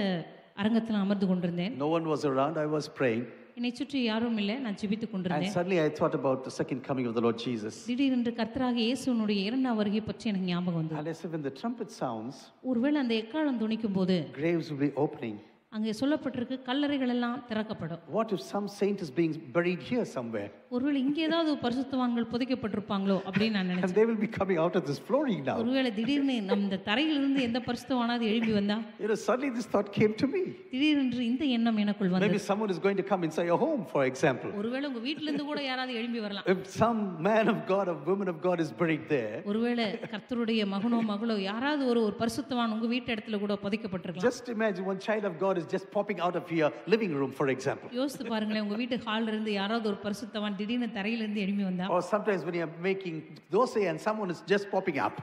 அரங்கத்தில் அமர்ந்து கொண்டிருந்தேன் No one was around. I was praying. என்னை சுற்றி யாரும் இல்லை நான் ஜெபித்துக் And கொண்டிருந்தேன் suddenly I thought about the second coming of the Lord Jesus. திடீரென்று கர்த்தராக இயேசுனுடைய இரண்டாம் வருகை பற்றி எனக்கு ஞாபகம் வந்தது And I said, when the trumpet sounds, ஒருவேளை அந்த எக்காலம் துணிக்கும் போது graves will be opening. அங்கே சொல்லப்பட்டிருக்கு கல்லறைகள் எல்லாம் திறக்கப்படும் What if some saint is being buried here somewhere? ஒருவேளை இங்கே ஏதாவது பரிசுத்தவான்கள் புதைக்கப்பட்டிருப்பாங்களோ அப்படின்னு நான் நினைச்சேன் they will be coming out of this flooring now. ஒருவேளை திடீர்னு நம்ம இந்த தரையிலிருந்து எந்த பரிசுத்தவானாவது எழும்பி வந்தா You know, suddenly this thought came to me. திடீரென்று இந்த எண்ணம் எனக்குள் வந்தது Maybe someone is going to come inside your home, for example. ஒருவேளை உங்க வீட்ல இருந்து கூட யாராவது எழும்பி வரலாம் If some man of God or woman of God is buried there, ஒருவேளை கர்த்தருடைய மகனோ மகளோ யாராவது ஒரு ஒரு பரிசுத்தவான் உங்க வீட்டு இடத்துல கூட புதைக்கப்பட்டிருக்கலாம் just imagine one child of God is just popping out of your living room, for example. யோசித்து பாருங்களேன் உங்க வீட்டு ஹால்ல இருந்து யாராவது ஒரு பரிசுத்தவான் திடீர்னு தரையில இருந்து எழும்பி வந்தா Or sometimes when you're making dosa and someone is just popping up.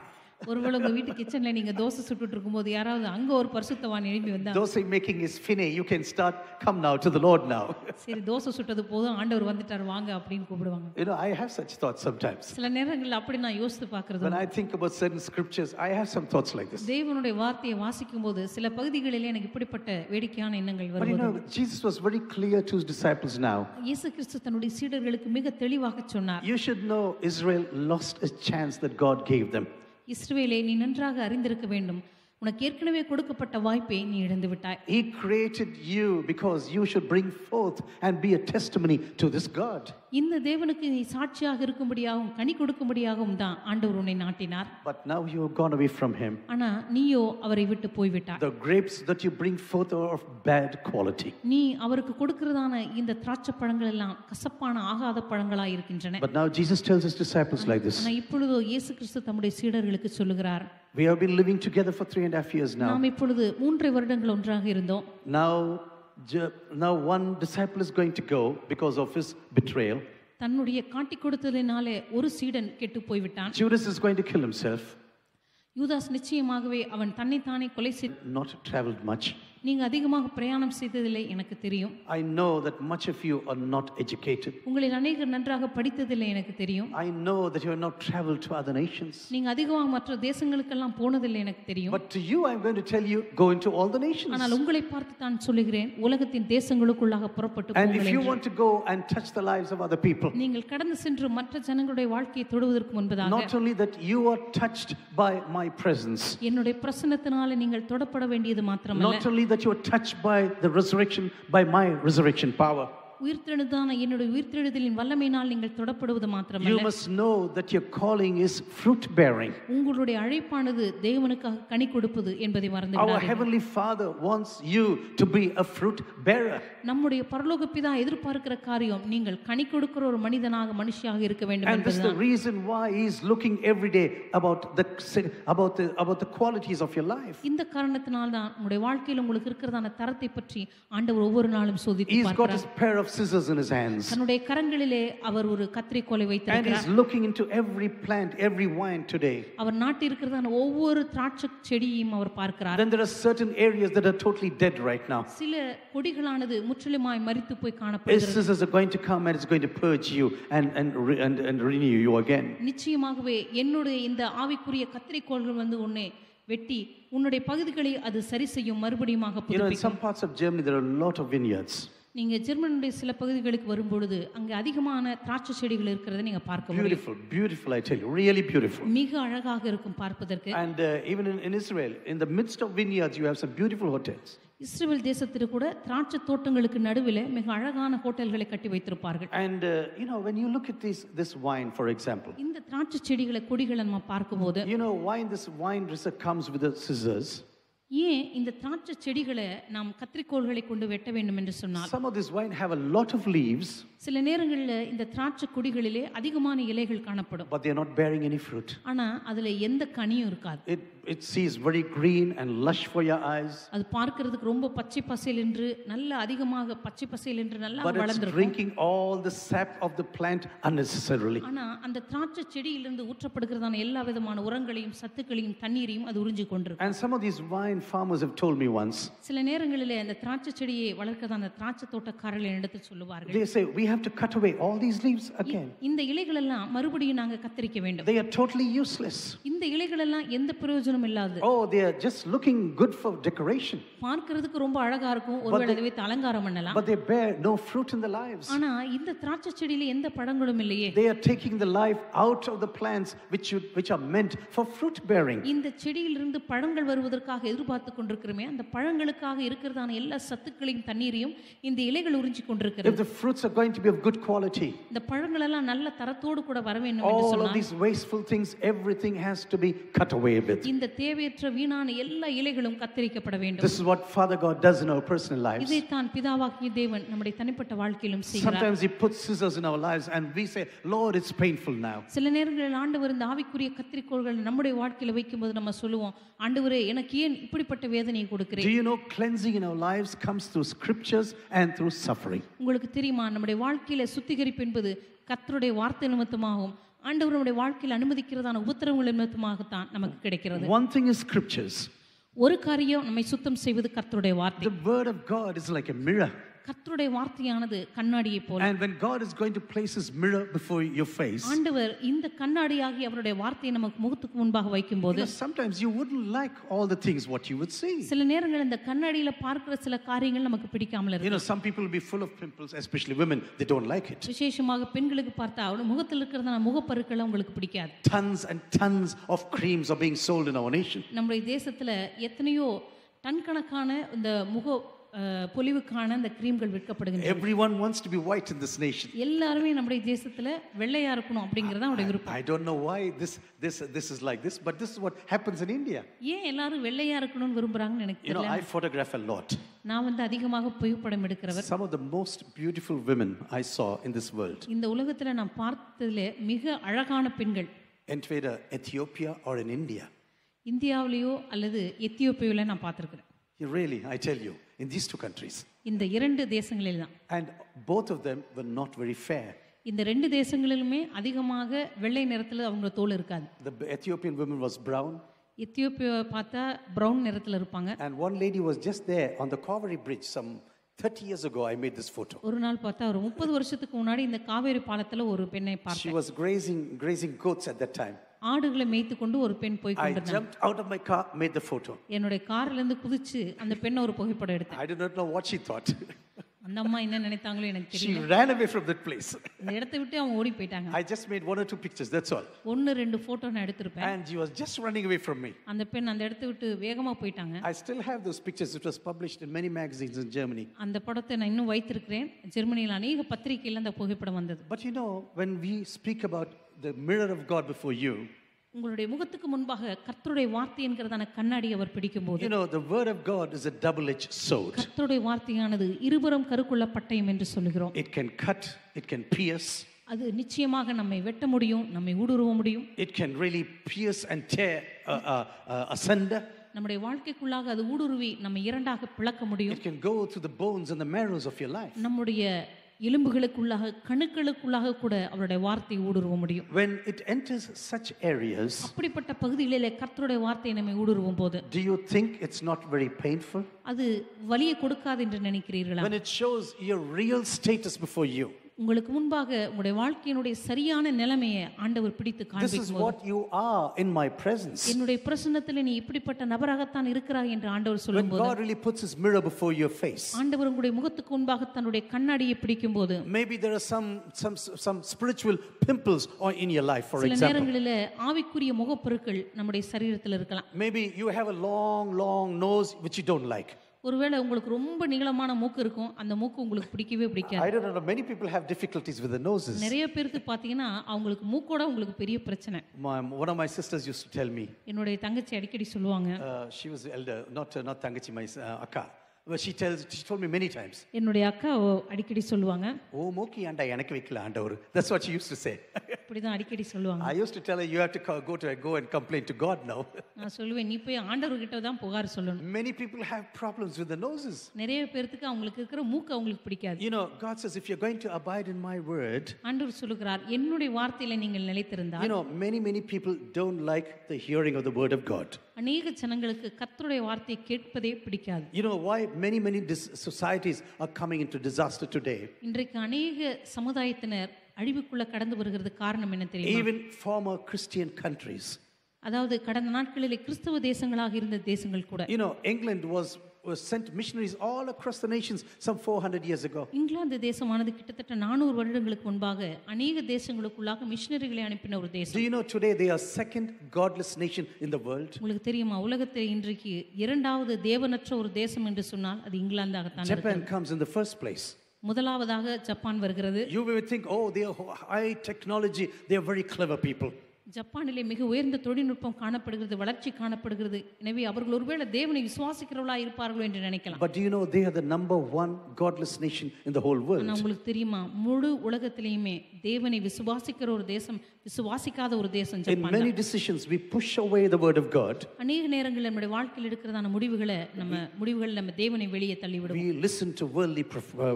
ஒருவேளை உங்க வீட்டு கிச்சன்ல நீங்க தோசை சுட்டுட்டு இருக்கும்போது யாராவது அங்க ஒரு பரிசுத்தவான் எழும்பி வந்தா Dosa making is fine. You can start, come now to the Lord now. சரி தோசை சுட்டது போதும் ஆண்டவர் வந்துட்டார் வாங்க அப்படின்னு கூப்பிடுவாங்க You know, I have such thoughts sometimes. சில நேரங்கள்ல அப்படி நான் யோசித்து பார்க்கறது When I think about certain scriptures, I have some thoughts like this. தேவனுடைய வார்த்தையை வாசிக்கும் போது சில பகுதிகளிலே எனக்கு இப்படிப்பட்ட வேடிக்கையான எண்ணங்கள் But you வருவது know, Jesus was very clear to his disciples now. இயேசு கிறிஸ்து தன்னுடைய சீடர்களுக்கு மிக தெளிவாக சொன்னார் You should know Israel lost a chance that God gave them. இஸ்ரவேலே நீ நன்றாக அறிந்திருக்க வேண்டும் உனக்கு ஏற்கனவே கொடுக்கப்பட்ட வாய்ப்பை நீ இழந்து விட்டாய் He created you because you should bring forth and be a testimony to this God. இந்த தேவனுக்கு நீ சாட்சியாக இருக்கும்படியாகவும் கனி கொடுக்கும்படியாகவும் தான் ஆண்டவர் உன்னை நாட்டினார் But now you have gone away from Him. ஆனா நீயோ அவரை விட்டு போய்விட்டாய் The grapes that you bring forth are of bad quality. நீ அவருக்கு கொடுக்கிறதான இந்த திராட்சை பழங்கள் எல்லாம் கசப்பான ஆகாத பழங்களாய் இருக்கின்றன But now Jesus tells his disciples like this ஆனா இப்பொழுதோ இயேசு கிறிஸ்து தம்முடைய சீடர்களுக்கு சொல்லுகிறார் We have been living together for three and a half years now. நாம் இப்பொழுது மூன்றரை வருடங்கள் ஒன்றாக இருந்தோம் Now, now one disciple is going to go because of his betrayal. தன்னுடைய காட்டி கொடுத்ததினாலே ஒரு சீடன் கெட்டு போய்விட்டான் Judas is going to kill himself, யூதாஸ் நிச்சயமாகவே அவன் தன்னைத்தானே கொலை செய் not traveled much. நீங்க அதிகமாக பிரயாணம் செய்ததில்லை எனக்கு தெரியும் I know that much of you are not educated. உங்களில் அநேகர் நன்றாக படித்ததில்லை எனக்கு தெரியும் I know that you have not traveled to other nations. நீங்க அதிகமாக மற்ற தேசங்களுக்கெல்லாம் போனதில்லை எனக்கு தெரியும் But to you, I'm going to tell you go into all the nations. ஆனால் உங்களை பார்த்து தான் சொல்லுகிறேன் உலகத்தின் தேசங்களுக்குள்ளாக புறப்பட்டு And போங்கள் if you என்று. want to go and touch the lives of other people, நீங்கள் கடந்து சென்று மற்ற ஜனங்களுடைய வாழ்க்கையை தொடுவதற்கு முன்பதாக not only that you are touched by my presence, என்னுடைய பிரசன்னத்தினால நீங்கள் தொடப்பட வேண்டியது மாத்திரமல்ல not only that you are touched by the resurrection, by my resurrection power, உயிர்த்தெழுதான என்னுடைய உயிர்த்தெழுதலின் வல்லமையினால் நீங்கள் தொடப்படுவது You மாத்திரமல்ல must know that your calling is fruit bearing. உங்களுடைய அழைப்பானது தேவனுக்காக கனி கொடுப்பது என்பதை மறந்து Our விடாதீர்கள். Heavenly Father wants you to be a fruit bearer. நம்முடைய பரலோக பிதா எதிர்பார்க்கிற காரியம் நீங்கள் கனி கொடுக்கிற ஒரு மனிதனாக மனுஷியாக இருக்க வேண்டும் And this is the என்பதுதான் reason why He's looking every day about the, about the, about the qualities of your life. இந்த காரணத்தினால்தான் உங்களுடைய வாழ்க்கையில் உங்களுக்கு இருக்கிறதான தரத்தை பற்றி ஆண்டவர் ஒவ்வொரு நாளும் சோதித்து He's got பார்க்கிறார் his pair of scissors in his hands. தன்னுடைய கரங்களிலே அவர் ஒரு கத்திரிக்கோலை And வைத்திருக்கிறார் he's looking into every plant, every vine today. அவர் நாட்டி இருக்கிறதான ஒவ்வொரு திராட்சை செடியையும் அவர் பார்க்கிறார் Then there are certain areas that are totally dead right now. சில கொடிகளானது முற்றிலுமாய் மரித்து போய் His காணப்படுகிறது scissors are going to come and it's going to purge you and, and, re- and, and renew you again. நிச்சயமாகவே என்னுடைய இந்த ஆவிக்குரிய கத்திரிக்கோள்கள் வந்து உன்னை வெட்டி உன்னுடைய பகுதிகளை அது சரி செய்யும் மறுபடியுமாக You know, in புதுப்பிக்கும் some parts of Germany, there are a lot of vineyards. நீங்க ஜெர்மனுடைய சில பகுதிகளுக்கு வரும்பொழுது அங்கே அதிகமான திராட்சை செடிகள் இருக்கிறத நீங்க பார்க்க முடியும் Beautiful, beautiful, I tell you, really beautiful. மிக அழகாக இருக்கும் பார்ப்பதற்கு And uh, even in, in Israel, in the midst of vineyards, you have some beautiful hotels. Israel தேசத்தில் கூட திராட்சை தோட்டங்களுக்கு நடுவில் மிக அழகான ஹோட்டல்களை கட்டி வைத்திருப்பார்கள் And uh, you know, when you look at this, this wine, for example, இந்த திராட்சை செடிகளை கொடிகளை நம்ம பார்க்கும்போது you know, why this wine dresser comes with the scissors. ஏன் இந்த திராட்சை செடிகளை நாம் கத்திரிக்கோள்களை கொண்டு வெட்ட வேண்டும் என்று சொன்னால்? Some of this vine have a lot of leaves, சில நேரங்களில் இந்த திராட்சை கொடிகளிலே அதிகமான இலைகள் காணப்படும். But they are not bearing any fruit. ஆனா அதுல எந்த கனியும் இருக்காது. It, it sees very green and lush for your eyes, அது பார்க்கிறதுக்கு ரொம்ப பச்சை பசேல் என்று நல்ல அதிகமாக பச்சை பசேல் என்று நல்லா but வளர்ந்துருக்கும். drinking all the sap of the plant unnecessarily. ஆனா அந்த திராட்சை செடியிலிருந்து ஊற்றப்படுகிறதான எல்லா விதமான உரங்களையும் சத்துக்களையும் தண்ணீரையும் அது உறிஞ்சி கொண்டிருக்கும். And some of these wine farmers have told me once, சில நேரங்களில் அந்த திராட்சை செடியை வளர்க்கிறதான அந்த திராட்சை தோட்டக்காரர்கள் என்னிடத்தில் சொல்லுவார்கள். they say, we have to cut away all these leaves again. இந்த இலைகள் எல்லாம் மறுபடியும் நாங்க கத்தரிக்க வேண்டும் They are totally useless. இந்த இலைகள் எல்லாம் எந்த பிரயோஜனம் இல்லாது Oh, they are just looking good for decoration, பார்க்கிறதுக்கு ரொம்ப அழகா இருக்கும் ஒருவேளை அதை வைத்து அலங்காரம் பண்ணலாம் but they bear no fruit in their lives. ஆனா இந்த திராட்சை செடியில எந்த பழங்களும் இல்லையே They are taking the life out of the plants which, should, which are meant for fruit bearing. இந்த செடியிலிருந்து பழங்கள் வருவதற்காக எதிர்பார்த்து கொண்டிருக்கிறோமே அந்த பழங்களுக்காக இருக்கிறதான எல்லா சத்துக்களையும் தண்ணீரையும் இந்த இலைகள் உறிஞ்சி கொண்டிருக்கிறது If the fruits are going to be of good quality, இந்த பழங்கள் எல்லாம் நல்ல தரத்தோடு கூட வர வேண்டும் என்று all of சொன்னால் these wasteful things, everything has to be cut away with. இந்த தேவையற்ற வீணான எல்லா இலைகளும் கத்தரிக்கப்பட வேண்டும் This is what Father God does in our personal lives. இதைத்தான் பிதாவாகிய தேவன் நம்முடைய தனிப்பட்ட வாழ்க்கையிலும் செய்கிறார் Sometimes He puts scissors in our lives and we say, Lord, it's painful now. சில நேரங்களில் ஆண்டவர் இந்த ஆவிக்குரிய கத்திரிக்கோள்கள் நம்முடைய வாழ்க்கையில வைக்கும்போது நம்ம சொல்லுவோம் ஆண்டவரே எனக்கு ஏன் இப்படிப்பட்ட வேதனையை Do கொடுக்கிறேன் you know cleansing in our lives comes through scriptures and through suffering? உங்களுக்கு தெரியுமா நம்முடைய வாழ்க்கையில சுத்திகரிப்பு என்பது கர்த்தருடைய வார்த்தை நிமித்தமாகவும் ஆண்டவர் நம்முடைய வாழ்க்கையில் அனுமதிக்கிறதான உபத்திரவங்கள் நிமித்தமாகத்தான் நமக்கு கிடைக்கிறது One thing is scriptures. ஒரு காரியம் நம்மை சுத்தம் செய்வது கர்த்தருடைய வார்த்தை The word of God is like a mirror. கர்த்தருடைய வார்த்தையானது கண்ணாடியை போல And when God is going to place His mirror before your face, ஆண்டவர் இந்த கண்ணாடியாகி அவருடைய வார்த்தையை நமக்கு முகத்துக்கு முன்பாக you வைக்கும்போது sometimes you wouldn't like all the things what you would see. சில நேரங்கள் இந்த கண்ணாடியில பார்க்கிற சில காரியங்கள் நமக்கு பிடிக்காமல் You இருக்கும் know, some people will be full of pimples, especially women, they don't like it. விசேஷமாக பெண்களுக்கு பார்த்தா அவங்க முகத்தில் இருக்கிறதான முகப்பருக்கள் அவங்களுக்கு பிடிக்காது Tons and tons of creams are being sold in our nation. நம்முடைய தேசத்துல எத்தனையோ டன் கணக்கான இந்த முக பொலிவுக்கான இந்த கிரீம்கள் விற்கப்படுகின்றன Everyone wants to be white in this nation. எல்லாருமே நம்முடைய தேசத்துல வெள்ளையா இருக்கணும் அப்படிங்கறது அவருடைய விருப்பம் I don't know why this, this, this is like this, but this is what happens in India. ஏன் எல்லாரும் வெள்ளையா இருக்கணும்னு விரும்புறாங்கன்னு எனக்கு You know, தெரியல I photograph a lot. நான் வந்து அதிகமாக புகைப்படம் எடுக்கிறவர் Some of the most beautiful women I saw in this world, இந்த உலகத்துல நான் பார்த்ததுல மிக அழகான பெண்கள் either Ethiopia or in India. இந்தியாவிலேயோ அல்லது எத்தியோப்பியாவில நான் பார்த்திருக்கிறேன் Really, I tell you, in these two countries. இந்த இரண்டு தேசங்களில் தான் And both of them were not very fair. இந்த ரெண்டு தேசங்களிலுமே அதிகமாக வெள்ளை நிறத்துல அவங்க தோல் இருக்காது The Ethiopian woman was brown, எத்தியோப்பியாவை பார்த்தா பிரவுன் நிறத்துல இருப்பாங்க and one lady was just there on the Kaveri Bridge some 30 years ago. I made this photo. ஒரு நாள் பார்த்தா ஒரு முப்பது வருஷத்துக்கு முன்னாடி இந்த காவேரி பாலத்துல ஒரு பெண்ணை She பார்த்தேன் was grazing, grazing goats at that time. ஆடுகளை மேய்த்து கொண்டு ஒரு பெண் போய் I கொண்டிருந்தாங்க jumped out of my car, made the photo. என்னுடைய கார்ல இருந்து குதிச்சு அந்த பெண்ணை ஒரு புகைப்படம் எடுத்தேன் I do not know what she thought. அந்த அம்மா என்ன நினைத்தாங்களோ எனக்கு She தெரியல ran away from that place. அந்த இடத்த விட்டு அவங்க ஓடி போயிட்டாங்க I just made one or two pictures, that's all. ஒன்று ரெண்டு ஃபோட்டோ நான் எடுத்திருப்பேன் And she was just running away from me. அந்த பெண் அந்த இடத்த விட்டு வேகமா போயிட்டாங்க I still have those pictures. It was published in many magazines in Germany. அந்த படத்தை நான் இன்னும் வைத்திருக்கிறேன் ஜெர்மனியில் அநேக பத்திரிகையில் அந்த புகைப்படம் வந்தது But you know, when we speak about the mirror of God before you, உங்களுடைய முகத்துக்கு முன்பாக கர்த்தருடைய வார்த்தை என்கிறதான கண்ணாடி அவர் பிடிக்கும்போது you know, the word of God is a double edged sword. கர்த்தருடைய வார்த்தையானது இருபுறம் கருக்குள்ள பட்டயம் என்று சொல்லுகிறோம் It can cut, it can pierce, அது நிச்சயமாக நம்மை வெட்ட முடியும் நம்மை ஊடுருவ முடியும் it can really pierce and tear uh, uh, uh, asunder. நம்முடைய வாழ்க்கைக்குள்ளாக அது ஊடுருவி நம்மை இரண்டாக பிளக்க முடியும் It can go through the bones and the marrows of your life. நம்முடைய எலும்புகளுக்குள்ளாக கணுக்களுக்குள்ளாக கூட அவருடைய வார்த்தை ஊடுருவ முடியும் When it enters such areas, அப்படிப்பட்ட பகுதிகளிலே கர்த்தருடைய வார்த்தை நம்மை ஊடுருவும் போது do you think it's not very painful? அது வலியை கொடுக்காது என்று நினைக்கிறீர்களா When it shows your real status before you. உங்களுக்கு முன்பாக உங்களுடைய வாழ்க்கையினுடைய சரியான நிலைமையை ஆண்டவர் பிடித்து This is காண்பிக்கும் what you are in my presence. என்னுடைய பிரசன்னத்தில் நீ இப்படிப்பட்ட நபராகத்தான் இருக்கிறாய் என்று ஆண்டவர் When சொல்லும்போது God really puts his mirror before your face. ஆண்டவர் உங்களுடைய முகத்துக்கு முன்பாக தன்னுடைய கண்ணாடியை பிடிக்கும்போது Maybe there are some, some, some spiritual pimples or in your life, for சில example. நேரங்களில் ஆவிக்குரிய முகப்பொருட்கள் நம்முடைய சரீரத்தில் இருக்கலாம் Maybe you have a long, long nose which you don't like. ஒருவேளை உங்களுக்கு ரொம்ப நீளமான மூக்கு இருக்கும் அந்த மூக்கு உங்களுக்கு பிடிக்கவே பிடிக்காது I don't know, many people have difficulties with the noses. நிறைய பேருக்கு பார்த்தீங்கன்னா அவங்களுக்கு மூக்கோட உங்களுக்கு பெரிய பிரச்சனை My, one of my sisters used to tell me, என்னுடைய தங்கச்சி அடிக்கடி சொல்லுவாங்க uh, she was elder, not, uh, not Tangachi, my uh, Akka. But she, tells, she told me many times, என்னுடைய அக்கா அடிக்கடி சொல்லுவாங்க ஓ மூக்கி ஆண்டா எனக்கு வைக்கல ஆண்டவர் That's what she used to say. இப்படிதான் அடிக்கடி சொல்லுவாங்க I used to tell her, you have to co- go, to, go and complain to God now. நான் சொல்லுவேன் நீ போய் ஆண்டவர்கிட்ட தான் புகார் சொல்லணும் Many people have problems with the noses. நிறைய பேர்த்துக்கு அவங்களுக்கு இருக்கிற மூக்கு அவங்களுக்கு பிடிக்காது You know, God says, if you're going to abide in my word, ஆண்டவர் சொல்லுகிறார் என்னுடைய வார்த்தையில நீங்கள் நிலைத்திருந்தால் you know, many, many people don't like the hearing of the word of God. அநேக ஜனங்களுக்கு கர்த்தருடைய வார்த்தையை கேட்பதே பிடிக்காது You know why many, many dis- societies are coming into disaster today? இன்றைக்கு அநேக சமுதாயத்தினர் அழிவுக்குள்ள கடந்து வருகிறது காரணம் என்ன தெரியுமா Even former Christian countries. அதாவது கடந்த நாட்களிலே கிறிஸ்தவ தேசங்களாக இருந்த தேசங்கள் கூட You know, England was, was sent missionaries all across the nations some 400 years ago. England தேசமானது கிட்டத்தட்ட நானூறு வருடங்களுக்கு முன்பாக அநேக தேசங்களுக்குள்ளாக மிஷினரிகளை அனுப்பின ஒரு தேசம் Do you know today they are second godless nation in the world? உங்களுக்கு தெரியுமா உலகத்தில் இன்றைக்கு இரண்டாவது தேவனற்ற ஒரு தேசம் என்று சொன்னால் அது இங்கிலாந்தாகத்தான் இருக்கு Japan comes in the first place. முதலாவதாக ஜப்பான் வருகிறது You will think, oh, they are high technology, they are very clever people. ஜப்பானிலே மிக உயர்ந்த தொழில்நுட்பம் காணப்படுகிறது வளர்ச்சி காணப்படுகிறது. எனவே அவர்கள் ஒருவேளை தேவனை விசுவாசிக்கிறவளா இருப்பார்கள் என்று நினைக்கலாம். But you know they are the number 1 godless nation in the whole world உங்களுக்கு தெரியுமா? முழு உலகத்திலேயுமே தேவனை விசுவாசிக்கிற ஒரு தேசம் விசுவாசிக்காத ஒரு தேசம் In Japan many decisions, we push away the word of God. அநேக நேரங்களில் நம்முடைய வாழ்க்கையில் இருக்கிறதான முடிவுகளை நம்ம முடிவுகள் நம்ம தேவனை வெளியே தள்ளிவிடும் We listen to worldly uh,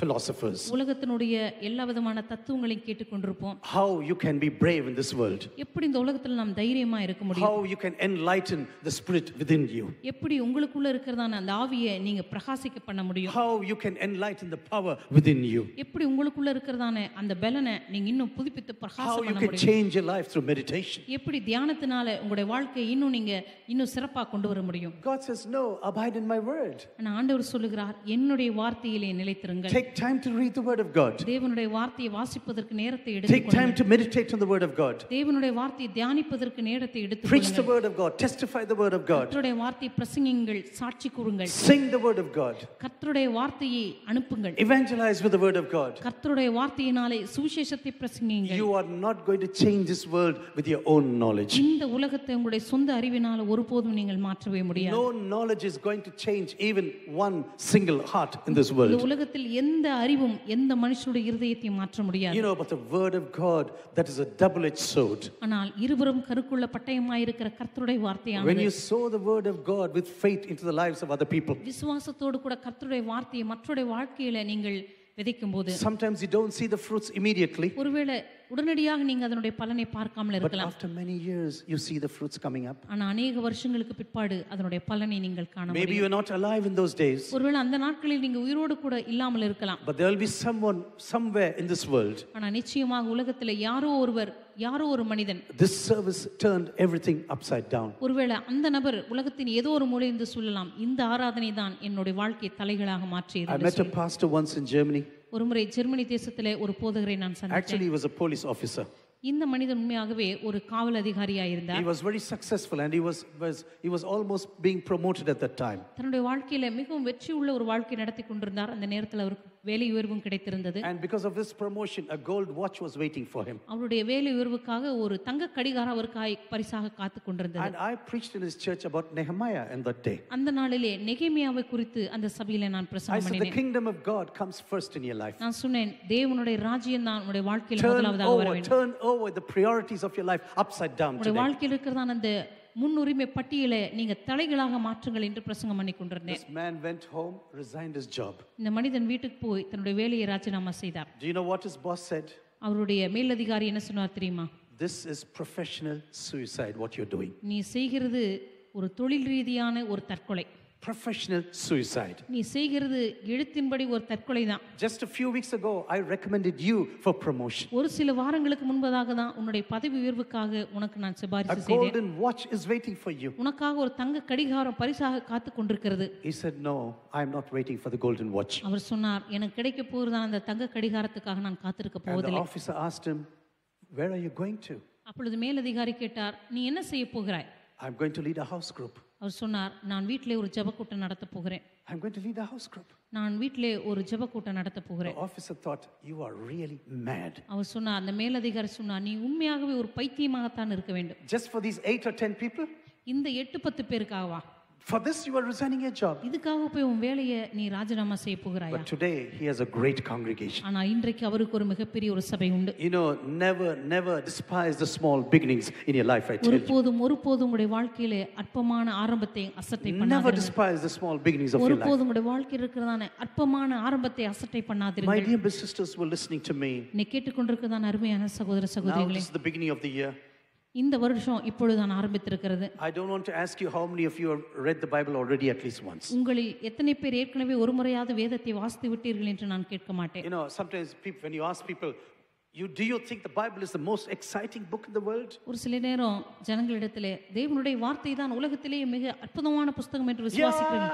philosophers. உலகத்தினுடைய எல்லா விதமான தத்துவங்களையும் கேட்டுக்கொண்டிருப்போம் How you can be brave in this world. எப்படி இந்த உலகத்தில் நாம் தைரியமா இருக்க முடியும் How you can enlighten the spirit within you. எப்படி உங்களுக்குள்ள இருக்கிறதான அந்த ஆவியை நீங்க பிரகாசிக்க பண்ண முடியும் How you can enlighten the power within you. எப்படி உங்களுக்குள்ள இருக்கிறதான அந்த பலனை நீங்க இன்னும் புதுப்பித்து பிரகாசம் பண்ண முடியும் change your life through meditation. எப்படி தியானத்தினால உங்களுடைய வாழ்க்கையை இன்னும் நீங்க இன்னும் சிறப்பா கொண்டு வர முடியும் God says, No, abide in my word. ஆனா ஆண்டவர் சொல்லுகிறார் என்னுடைய வார்த்தையிலே நிலைத்திருங்கள் Take time to read the word of God. தேவனுடைய வார்த்தையை வாசிப்பதற்கு நேரத்தை Take எடுத்துக்கொள்ளுங்கள் time to meditate on the word of God. தேவனுடைய வார்த்தையை தியானிப்பதற்கு நேரத்தை Preach எடுத்துக்கொள்ளுங்கள் the word of God. Testify the word of God. கர்த்தருடைய வார்த்தையை பிரசங்கிங்கள் சாட்சி கூறுங்கள் Sing the word of God. கர்த்தருடைய வார்த்தையை அனுப்புங்கள் Evangelize with the word of God. கர்த்தருடைய வார்த்தையினாலே சுவிசேஷத்தை பிரசங்கிங்கள் You are not going to change this world with your own knowledge. இந்த உலகத்தை உங்களுடைய சொந்த அறிவினால ஒருபோதும் நீங்கள் மாற்றவே முடியாது No knowledge is going to change even one single heart in this இந்த world. உலகத்தில் எந்த அறிவும் எந்த மனுஷனுடைய இருதயத்தையும் மாற்ற முடியாது You know, but the word of God, that is a double edged sword. ஆனால் இருவரும் கருக்குள்ள பட்டயமாயிருக்கிற கர்த்தருடைய When வார்த்தையானது you sow the word of God with faith into the lives of other people, விசுவாசத்தோடு கூட கர்த்தருடைய வார்த்தையை மற்றவருடைய வாழ்க்கையில நீங்கள் விதைக்கும் போது sometimes you don't see the fruits immediately. ஒருவேளை உடனடியாக நீங்க அதனுடைய பலனை பார்க்காமல் But இருக்கலாம் after many years, you see the fruits coming up. ஆனா அநேக வருஷங்களுக்கு பிற்பாடு அதனுடைய பலனை நீங்கள் காண Maybe முடியும் you're not alive in those days, ஒருவேளை அந்த நாட்களில் நீங்க உயிரோடு கூட இல்லாமல் இருக்கலாம் but there will be someone somewhere in this world. ஆனா நிச்சயமாக உலகத்துல யாரோ ஒருவர் யாரோ ஒரு மனிதன் This service turned everything upside down. ஒருவேளை அந்த நபர் உலகத்தின் ஏதோ ஒரு மூலை என்று சொல்லலாம் இந்த ஆராதனை தான் என்னுடைய வாழ்க்கையை தலைகளாக மாற்றியது I என்று met a pastor once in Germany. ஒருமுறை ஜெர்மனி தேசத்திலே ஒரு போதகரை நான் சந்தித்தேன் Actually, he was a police officer. இந்த மனிதன் உண்மையாகவே ஒரு காவல் அதிகாரியாக இருந்தார் He was very successful and he was, was, he was almost being promoted at that time. தன்னுடைய வாழ்க்கையில மிகவும் வெற்றி உள்ள ஒரு வாழ்க்கை நடத்தி கொண்டிருந்தார் அந்த நேரத்தில் அவருக்கு வேலை உயர்வும் கிடைத்திருந்தது And because of this promotion, a gold watch was waiting for him. அவருடைய வேலை உயர்வுக்காக ஒரு தங்க கடிகாரம் அவருக்காய் பரிசாக காத்து கொண்டிருந்தது And I preached in his church about Nehemiah in that day. அந்த நாளிலே நெகேமியாவை குறித்து அந்த சபையில நான் I பிரசங்கம் said, The பண்ணினேன் kingdom of God comes first in your life. நான் சொன்னேன் தேவனுடைய ராஜ்யம் தான் உன்னுடைய வாழ்க்கையில் முதலாவதாக வர வேண்டும் turn over the priorities of your life upside down உங்களுடைய. வாழ்க்கையில் இருக்கிறதான அந்த முன்னுரிமை பட்டியலை நீங்க தலைகளாக மாற்றுங்கள் என்று பிரசங்கம் பண்ணி கொண்டிருந்தேன் This man went home, resigned his job. இந்த மனிதன் வீட்டுக்கு போய் தன்னுடைய வேலையை ராஜினாமா செய்தார் Do you know what his boss said? அவருடைய மேலதிகாரி என்ன சொன்னார் தெரியுமா This is professional suicide, what you're doing. நீ செய்கிறது ஒரு தொழில் ரீதியான ஒரு தற்கொலை Professional suicide. நீ செய்கிறது எழுத்தின்படி ஒரு தற்கொலை தான் Just a few weeks ago, I recommended you for promotion. ஒரு சில வாரங்களுக்கு முன்பதாக தான் உன்னுடைய பதவி உயர்வுக்காக உனக்கு நான் A சிபாரிசு செய்தேன் golden watch is waiting for you. உனக்காக ஒரு தங்க கடிகாரம் பரிசாக காத்து கொண்டிருக்கிறது He said, No, I'm not waiting for the golden watch. அவர் சொன்னார் எனக்கு கிடைக்க போகிறதான அந்த தங்க கடிகாரத்துக்காக நான் காத்திருக்க And the போவதில்லை officer asked him, Where are you going to? அப்பொழுது மேலதிகாரி கேட்டார் நீ என்ன செய்ய போகிறாய் I'm going to lead a house group. அவர் சொன்னார் நான் வீட்டிலே ஒரு ஜெபக்கூட்டம் நடத்த போகிறேன் I'm going to lead a house group. நான் வீட்டிலே ஒரு ஜெபக்கூட்டம் நடத்த The போகிறேன் officer thought, You are really mad. அவர் சொன்னார் அந்த மேலதிகாரி சொன்னார் நீ உண்மையாகவே ஒரு பைத்தியமாகத்தான் இருக்க வேண்டும் Just for these eight or ten people? இந்த எட்டு பத்து பேருக்காகவா For this, you are resigning your job. இதுக்காக போய் உன் வேலையை நீ ராஜினாமா செய்ய போகிறாயா But today, he has a great congregation. ஆனா இன்றைக்கு அவருக்கு ஒரு மிகப்பெரிய ஒரு சபை உண்டு You know, never, never despise the small beginnings in your life, I tell you. ஒருபோதும் ஒருபோதும் உங்களுடைய வாழ்க்கையிலே அற்பமான ஆரம்பத்தை அசட்டை Never பண்ணாதீர்கள் despise the small beginnings of your life. ஒருபோதும் உங்களுடைய வாழ்க்கையில் இருக்கிறதான அற்பமான ஆரம்பத்தை அசட்டை My பண்ணாதீர்கள் dear sisters who are listening to me, நீ கேட்டுக்கொண்டிருக்கிறதான அருமையான சகோதர now சகோதரிகளே this is the beginning of the year. இந்த வருஷம் இப்பொழுதுதான் ஆரம்பித்திருக்கிறது I don't want to ask you how many of you have read the Bible already at least once. உங்களில் எத்தனை பேர் ஏற்கனவே ஒரு முறையாவது வேதத்தை வாசித்து விட்டீர்கள் என்று நான் கேட்க மாட்டேன் You know, sometimes people, when you ask people, you, do you think the Bible is the most exciting book in the world? ஒரு சில நேரம் ஜனங்களிடத்திலே தேவனுடைய வார்த்தை தான் உலகத்திலேயே மிக அற்புதமான புஸ்தகம் என்று விசுவாசிக்கிறேன்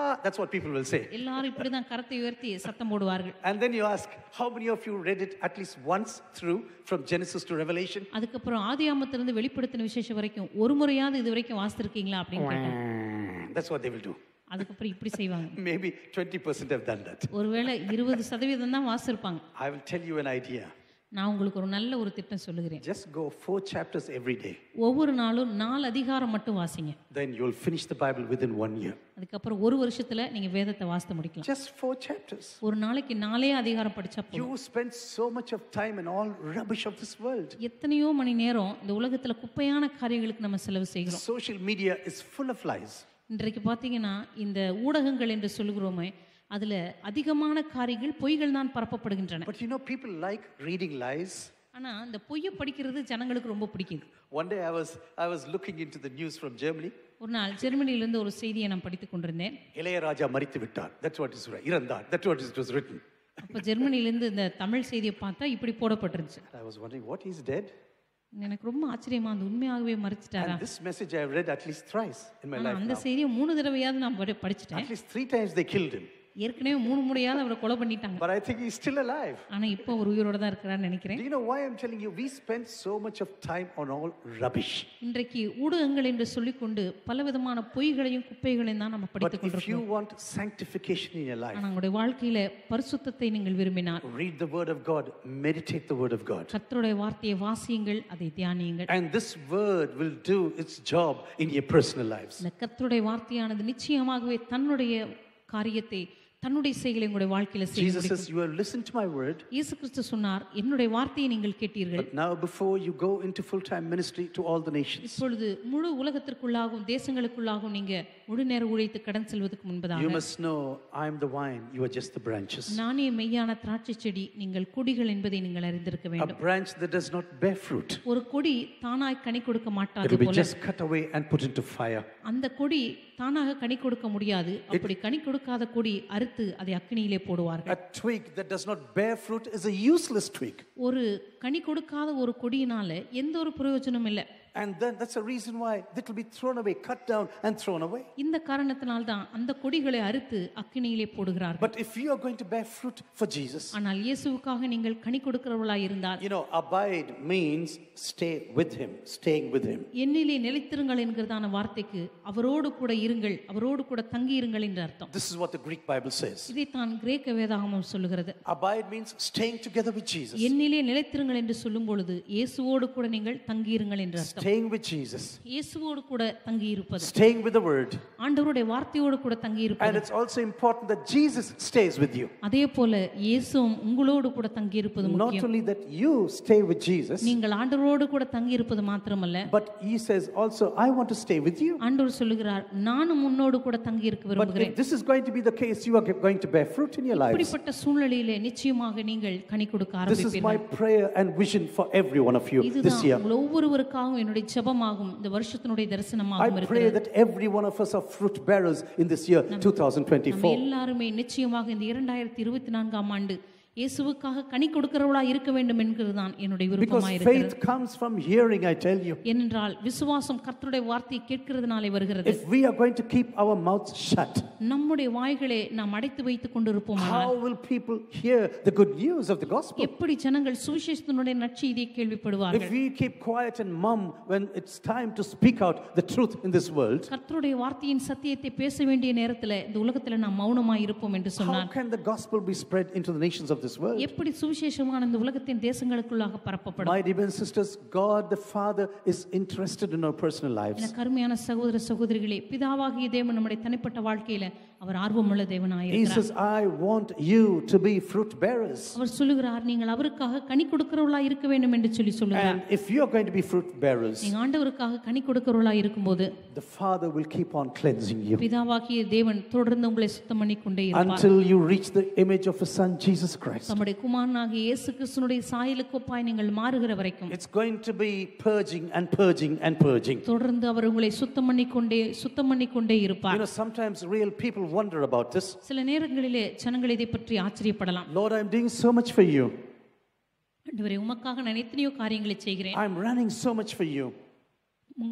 Yeah, that's what people will say. எல்லாரும் இப்படிதான் கரத்தை உயர்த்தி சத்தம் போடுவார்கள் And then you ask, how many of you read it at least once through from Genesis to Revelation? அதுக்கப்புறம் ஆதியாமத்திலிருந்து வெளிப்படுத்தின விசேஷம் வரைக்கும் ஒரு முறையாவது இது வரைக்கும் வாசித்திருக்கீங்களா அப்படின்னு கேட்டேன் That's what they will do. அதுக்கப்புறம் இப்படி செய்வாங்க Maybe 20% have done that. ஒருவேளை இருபது சதவீதம் தான் வாசிருப்பாங்க I will tell you an idea. நான் உங்களுக்கு ஒரு நல்ல ஒரு திட்டம் சொல்லுகிறேன் Just go four chapters every day. ஒவ்வொரு நாளும் நாலு அதிகாரம் மட்டும் வாசிங்க Then you'll finish the Bible within one year. அதுக்கப்புறம் ஒரு வருஷத்துல நீங்க வேதத்தை வாசித்து முடிக்கலாம் Just four chapters. ஒரு நாளைக்கு நாலே அதிகாரம் படிச்சா போதும் You spend so much of time in all rubbish of this world. எத்தனையோ மணி நேரம் இந்த உலகத்துல குப்பையான காரியங்களுக்கு நம்ம செலவு செய்கிறோம் Social media is full of lies. இன்றைக்கு பார்த்தீங்கன்னா இந்த ஊடகங்கள் என்று சொல்லுகிறோமே அதுல அதிகமான காரியங்கள் பொய்கள் தான் பரப்பப்படுகின்றன But you know, people like reading lies. ஆனா இந்த பொய்யை படிக்கிறது ஜனங்களுக்கு ரொம்ப பிடிக்குது One day I was, I was looking into the news from Germany. ஒரு நாள் ஜெர்மனியிலிருந்து ஒரு செய்தியை நான் படித்துக் கொண்டிருந்தேன் இளையராஜா மரித்து விட்டார். What is right. இறந்தார். What it was written. அப்போ ஜெர்மனியிலேருந்து இந்த தமிழ் செய்தியை பார்த்தா இப்படி போடப்பட்டிருந்துச்சு I was wondering, what is dead? எனக்கு ரொம்ப ஆச்சரியமா அந்த உண்மையாகவே மறைச்சிட்டாரா And this message I have read at least thrice in my ஆனா life அந்த now. செய்தியை மூணு தடவையாவது நான் படி- படிச்சிட்டேன் At least three times they killed him. ஏற்கனவே மூணு முறையாவது அவரை கொலை பண்ணிட்டாங்க But I think he's still alive. ஆனா இப்போ அவர் உயிரோட தான் இருக்கிறான்னு நினைக்கிறேன் you know why I'm telling you? We spend so much of time on all rubbish. இன்றைக்கு ஊடகங்கள் என்று சொல்லிக்கொண்டு பலவிதமான பொய்களையும் குப்பைகளையும் தான் நம்ம But படித்துக் if you கொண்டிருக்கோம் want sanctification in your life, ஆனா உங்களுடைய வாழ்க்கையில பரிசுத்தத்தை நீங்கள் விரும்பினால் read the Word of God, meditate the Word of God. கர்த்தருடைய வார்த்தையை வாசியுங்கள் அதை தியானியுங்கள் And this Word will do its job in your personal lives. கர்த்தருடைய வார்த்தையானது நிச்சயமாகவே தன்னுடைய காரியத்தை தன்னுடைய செயலை உங்களுடைய வாழ்க்கையில செய்ய Jesus says, You have listened to my word, இயேசு கிறிஸ்து சொன்னார் என்னுடைய வார்த்தையை நீங்கள் கேட்டீர்கள் but now before you go into full time ministry to all the nations, இப்பொழுது முழு உலகத்திற்குள்ளாகவும் தேசங்களுக்குள்ளாகவும் நீங்க முழு நேர உழைத்து கடன் செல்வதற்கு you முன்பதாக must know I am the vine, you are just the branches. நானே மெய்யான திராட்சை செடி நீங்கள் கொடிகள் என்பதை நீங்கள் அறிந்திருக்க A வேண்டும் branch that does not bear fruit, ஒரு கொடி தானாய் கனி கொடுக்க it மாட்டாது will be போல just cut away and put into fire. அந்த கொடி தானாக கனி கொடுக்க முடியாது. அப்படி கனி கொடுக்காத கொடி அறுத்து அதை அக்கினியிலே போடுவார்கள். A twig that does not bear fruit is a useless twig. ஒரு கனி கொடுக்காத ஒரு கொடியினால எந்த ஒரு பிரயோஜனம் இல்லை. And then that's a reason why it will be thrown away, cut down and thrown away. இந்த காரணத்தினால்தான் அந்த கொடிகளை அறுத்து அக்கினியிலே போடுகிறார்கள் But if you are going to bear fruit for Jesus, ஆனால் இயேசுவுக்காக நீங்கள் கனி கொடுக்கிறவர்களாய் இருந்தால் you know, abide means stay with Him, staying with Him. என்னிலே நிலைத்திருங்கள் என்கிறதான வார்த்தைக்கு அவரோடு கூட இருங்கள் அவரோடு கூட தங்கி இருங்கள் என்று அர்த்தம் This is what the Greek Bible says. இதைத்தான் கிரேக்க வேதாகமம் சொல்லுகிறது Abide means staying together with Jesus, என்னிலே நிலைத்திருங்கள் என்று சொல்லும் பொழுது இயேசுவோடு கூட நீங்கள் தங்கியிருங்கள் என்று அர்த்தம் staying with Jesus, இயேசுவோடு கூட தங்கி இருப்பது staying with the Word. ஆண்டவருடைய வார்த்தையோடு கூட தங்கி And இருப்பது it's also important that Jesus stays with you. அதே போல இயேசுவும் உங்களோடு கூட தங்கி இருப்பது Not முக்கியம் only that you stay with Jesus, நீங்கள் ஆண்டவரோடு கூட தங்கி இருப்பது மாத்திரமல்ல but He says also, I want to stay with you. ஆண்டவர் சொல்லுகிறார் நானும் உன்னோடு கூட தங்கி இருக்க But விரும்புகிறேன் if this is going to be the case, you are going to bear fruit in your lives. இப்படிப்பட்ட சூழ்நிலையிலே நிச்சயமாக நீங்கள் கனி கொடுக்க This is my ஆரம்பிப்பீர்கள் prayer and vision for every one of you this இதுதான் year. உங்கள் ஒவ்வொருவருக்காகவும் என்னுடைய ஜெபமாகும் இந்த வருஷத்தினுடைய I தரிசனமாகவும் pray இருக்கிறது that every one of us are fruit bearers in this year, நம்ம 2024. எல்லாருமே நிச்சயமாக இந்த இரண்டாயிரத்தி இருபத்தி நான்காம் ஆண்டு இயேசுவுக்காக கனி கொடுக்கிறவளா இருக்க வேண்டும் என்கிறதுதான் என்னுடைய Because விருப்பமாக இருக்கிறது faith comes from hearing, I tell you. ஏனென்றால் விசுவாசம் கர்த்தருடைய வார்த்தையை கேட்கிறதுனாலே வருகிறது If we are going to keep our mouths shut, நம்முடைய வாய்களை நாம் அடைத்து வைத்துக் கொண்டிருப்போமானால் how will people hear the good news of the gospel? எப்படி ஜனங்கள் சுவிசேஷத்தினுடைய நற்செய்தியை கேள்விப்படுவார்கள் If we keep quiet and mum when it's time to speak out the truth in this world, கர்த்தருடைய வார்த்தையின் சத்தியத்தை பேச வேண்டிய நேரத்துல இந்த உலகத்துல நாம் மௌனமாய் இருப்போம் என்று how சொன்னார் can the gospel be spread into the nations of this world? எப்படி சுவிசேஷமான இந்த உலகத்தின் தேசங்களுக்குள்ளாக பரப்பப்படும் My dear sisters, God the Father is interested in our personal lives. எனக்கு அருமையான சகோதர சகோதரிகளே பிதாவாகிய தேவன் நம்முடைய தனிப்பட்ட வாழ்க்கையில அவர் ஆர்வமுள்ள He தேவனாயிருக்கிறார் says, I want you to be fruit bearers. அவர் சொல்லுகிறார் நீங்கள் அவருக்காக கனி கொடுக்கிறவர்களா இருக்க வேண்டும் என்று சொல்லி சொல்லுகிறார் And if you are going to be fruit bearers, நீங்க ஆண்டவருக்காக கனி கொடுக்கிறவர்களா இருக்கும்போது the Father will keep on cleansing you பிதாவாகிய தேவன் தொடர்ந்து உங்களை சுத்தம் பண்ணி கொண்டே இருப்பார் until you reach the image of His Son, Jesus Christ. தம்முடைய குமாரனாகிய இயேசு கிறிஸ்துனுடைய சாயலுக்கு ஒப்பாய் நீங்கள் மாறுகிற வரைக்கும் It's going to be purging and purging and purging. தொடர்ந்து அவர் உங்களை சுத்தம் பண்ணி கொண்டே சுத்தம் பண்ணி கொண்டே You இருப்பார் know, sometimes real people wonder about this. சில நேரங்களிலே ஜனங்கள் இதை பற்றி ஆச்சரியப்படலாம் Lord, I'm doing so much for you. ஆண்டவரே உமக்காக நான் எத்தனையோ காரியங்களை செய்கிறேன் I'm running so much for you.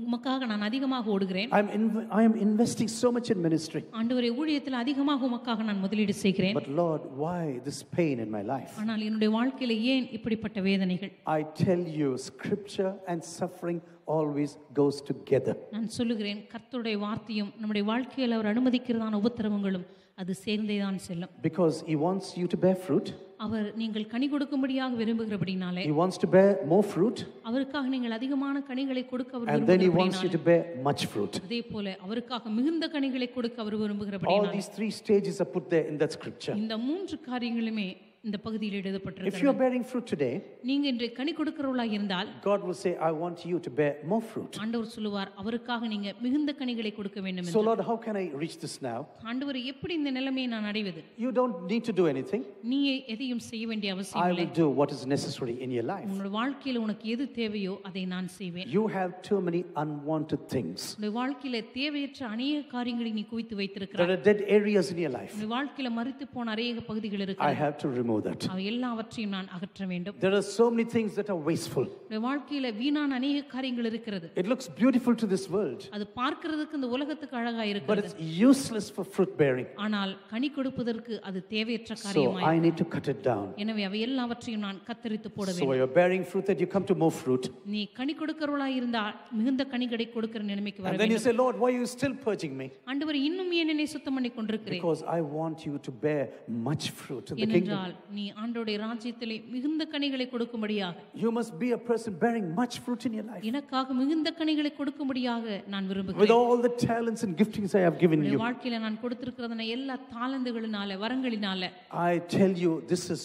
உமக்காக நான் அதிகமாக ஓடுகிறேன் I'm inv- I am investing so much in ministry. ஆண்டவரே ஊழியத்தில் அதிகமாக உமக்காக நான் முதலீடு செய்கிறேன் But Lord, why this pain in my life? ஆனால் என்னுடைய வாழ்க்கையில ஏன் இப்படிப்பட்ட வேதனைகள் I tell you, scripture and suffering always goes together. நான் சொல்லுகிறேன் கர்த்தருடைய வார்த்தையும் நம்முடைய வாழ்க்கையில் அவர் அனுமதிக்கிறதான உபத்திரவங்களும் அது சேர்ந்தே தான் செல்லும் Because He wants you to bear fruit, அவர் நீங்கள் கனி கொடுக்கும்படியாக விரும்புகிறபடினாலே He wants to bear more fruit, அவருக்காக நீங்கள் அதிகமான கனிகளை கொடுக்க அவர் and then He wants you விரும்புகிறபடினாலே to bear much fruit. அதே போல அவருக்காக மிகுந்த கனிகளை கொடுக்க அவர் All விரும்புகிறபடினாலே these three stages are put there in that scripture. இந்த மூன்று காரியங்களுமே இந்த பகுதியில் If you எழுதப்பட்டிருக்கிறது are bearing fruit today, நீங்க இன்று கனி கொடுக்கிறவர்களாக இருந்தால் God will say, I want you to bear more fruit. ஆண்டவர் சொல்லுவார் அவருக்காக நீங்க மிகுந்த கனிகளை கொடுக்க வேண்டும் So, என்று Lord, how can I reach this now? ஆண்டவர் எப்படி இந்த நிலைமையை நான் அடைவது You don't need to do anything. நீ எதையும் செய்ய வேண்டிய அவசியம் I இல்லை will do what is necessary in your life. உன்னோட வாழ்க்கையில உனக்கு எது தேவையோ அதை நான் செய்வேன் You have too many unwanted things. உன்னுடைய வாழ்க்கையில தேவையற்ற அநேக காரியங்களை நீ குவித்து There வைத்திருக்கிறாய் are dead areas in your life. உன்னுடைய வாழ்க்கையில மறித்து போன அநேக பகுதிகள் I இருக்கு have to remove that. அவை எல்லாவற்றையும் நான் அகற்ற வேண்டும் There are so many things that are wasteful. உன்னுடைய வாழ்க்கையில வீணான அநேக காரியங்கள் இருக்கிறது It looks beautiful to this world, அது பார்க்கிறதுக்கு இந்த உலகத்துக்கு அழகா but இருக்கிறது it's useless for fruit bearing. ஆனால் கனி கொடுப்பதற்கு அது தேவையற்ற So காரியமாய் I need to cut it down. எனவே அவை எல்லாவற்றையும் நான் கத்தரித்து போட So வேண்டும் you're bearing fruit that you come to more fruit. நீ கனி கொடுக்கிறவளா இருந்தால் மிகுந்த கனிகளை கொடுக்கிற நிலைமைக்கு வர And then you வேண்டும் say, Lord, why are you still purging me? ஆண்டவர் இன்னும் ஏன் என்னை சுத்தம் பண்ணி கொண்டிருக்கிறேன் Because I want you to bear much fruit in the kingdom. ஏனென்றால் நீ ஆண்டோடைய ராஜ்யத்திலே மிகுந்த கனிகளை கொடுக்கும்படியாக You must be a person bearing much fruit in your life. எனக்காக மிகுந்த கனிகளை கொடுக்கும்படியாக நான் With விரும்புகிறேன் all the talents and giftings I have given உன்னுடைய you, வாழ்க்கையில நான் கொடுத்திருக்கிறதுன எல்லா தாளந்துகளினால வரங்களினால I tell you, this is,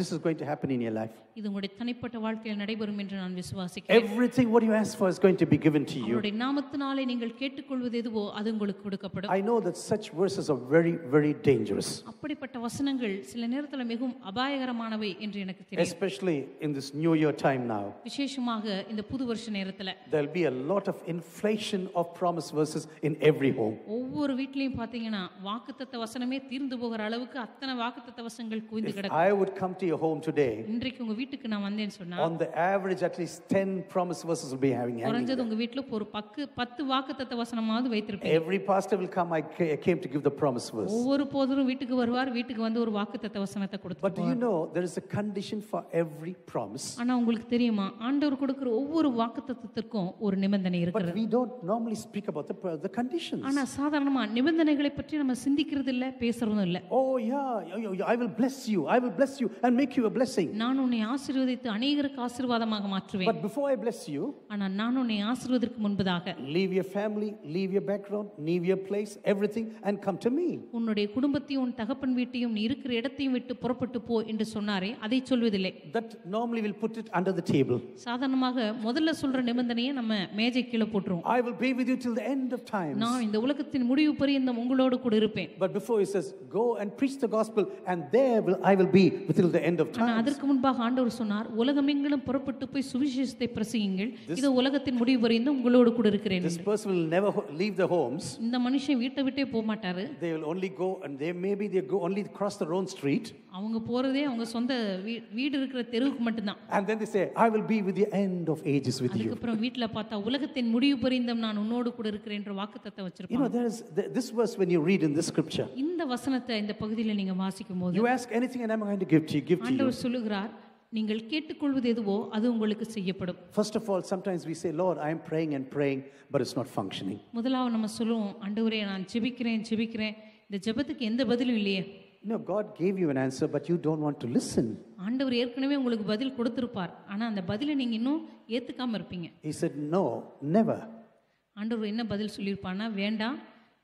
this is going to happen in your life. இது உங்களுடைய தனிப்பட்ட வாழ்க்கையில் நடைபெறும் என்று நான் விசுவாசிக்கிறேன் Everything what you ask for is going to be given to you. அவருடைய நாமத்தினாலே நீங்கள் கேட்டுக்கொள்வது எதுவோ அது உங்களுக்கு கொடுக்கப்படும் I know that such verses are very, very dangerous, அப்படிப்பட்ட வசனங்கள் சில நேரத்துல மிகவும் அபாயகரமானவை என்று எனக்கு தெரியும் especially in this new year time now. விசேஷமாக இந்த புது வருஷ நேரத்துல There'll be a lot of inflation of promise verses in every home. ஒவ்வொரு வீட்லயும் பாத்தீங்கன்னா வாக்குத்தத்த வசனமே தீர்ந்து போகிற அளவுக்கு அத்தனை வாக்குத்தத்த வசனங்கள் குவிந்து கிடக்கு I would come to your home today, இன்றைக்கு உங்க வீட்டுக்கு நான் வந்தேன்னு சொன்னா on the average, at least 10 promise verses will be having. குறைஞ்சது உங்க வீட்டுல ஒரு பக்கு பத்து வாக்குத்தத்த வசனமாவது வைத்திருப்பீங்க Every pastor will come. I came to give the promise verse. ஒவ்வொரு போதரும் வீட்டுக்கு வருவார் வீட்டுக்கு வந்து ஒரு வாக்குத்தத்த வசனத்தை கொடுத்து But do you know there is a condition for every promise? ஆனா உங்களுக்கு தெரியுமா ஆண்டவர் கொடுக்கிற ஒவ்வொரு வாக்குத்தத்தத்திற்கும் ஒரு நிபந்தனை But இருக்கிறது we don't normally speak about the, pro- the conditions. ஆனா சாதாரணமா நிபந்தனைகளை பற்றி நம்ம சிந்திக்கிறது இல்ல பேசுறதும் இல்ல Oh, yeah, yeah, yeah, yeah, I will bless you. I will bless you and make you a blessing. நான் உன்னை ஆசீர்வதித்து அநேகருக்கு ஆசீர்வாதமாக மாற்றுவேன் But before I bless you, ஆனா நான் உன்னை ஆசீர்வதற்கு முன்பதாக leave your family, leave your background, leave your place, everything, and come to me. உன்னுடைய குடும்பத்தையும் உன் தகப்பன் வீட்டையும் நீ இருக்கிற இடத்தையும் விட்டு புறப்பட்டு போ என்று சொன்னாரே அதை சொல்வதில்லை That normally we'll put it under the table. சாதாரணமாக முதல்ல சொல்ற நிபந்தனையை நம்ம மேஜை கீழே போட்டுருவோம் I will be with you till the end of time. நான் இந்த உலகத்தின் முடிவு பரியந்தம் உங்களோடு கூட இருப்பேன் But before he says, go and preach the gospel, and there will I will be till the end of ஆனா time. அதற்கு முன்பாக ஆண்டவர் சொன்னார் உலகமெங்கிலும் புறப்பட்டு போய் சுவிசேஷத்தை பிரசங்கிங்கள் இது உலகத்தின் முடிவு பரியந்தம் உங்களோடு கூட இருக்கிறேன் This person will never ho- leave their homes. இந்த மனுஷன் வீட்டை விட்டே போக மாட்டாரு They will only go, and they maybe they go only cross their own street, அவங்க போறதே அவங்க சொந்த வீடு இருக்கிற தெருவுக்கு மட்டும்தான் and then they say, I will be with the end of ages with you. அதுக்கப்புறம் வீட்டுல பார்த்தா உலகத்தின் முடிவு பரியந்தம் நான் உன்னோடு கூட இருக்கிறேன் என்ற வாக்குத்தத்தை You வச்சிருப்பாங்க know, there is th- this verse when you read in this scripture. இந்த வசனத்தை இந்த பகுதியில நீங்க வாசிக்கும் போது You ask anything, and I'm going to give to you. Give to you. ஆண்டவர் சொல்லுகிறார் நீங்கள் கேட்டுக்கொள்வது எதுவோ அது உங்களுக்கு செய்யப்படும் First of all, sometimes we say, Lord, I am praying and praying, but it's not functioning. முதலாவது நம்ம சொல்லுவோம் ஆண்டவரே நான் ஜெபிக்கிறேன் ஜெபிக்கிறேன் இந்த ஜெபத்துக்கு எந்த பதிலும் இல்லையே You know, God gave you an answer, but you don't want to listen. ஆண்டவர் ஏற்கனவே உங்களுக்கு பதில் கொடுத்திருப்பார் ஆனா அந்த பதிலை நீங்க இன்னும் ஏத்துக்காம இருப்பீங்க He said, No, never. ஆண்டவர் என்ன பதில் சொல்லியிருப்பார்னா வேண்டாம்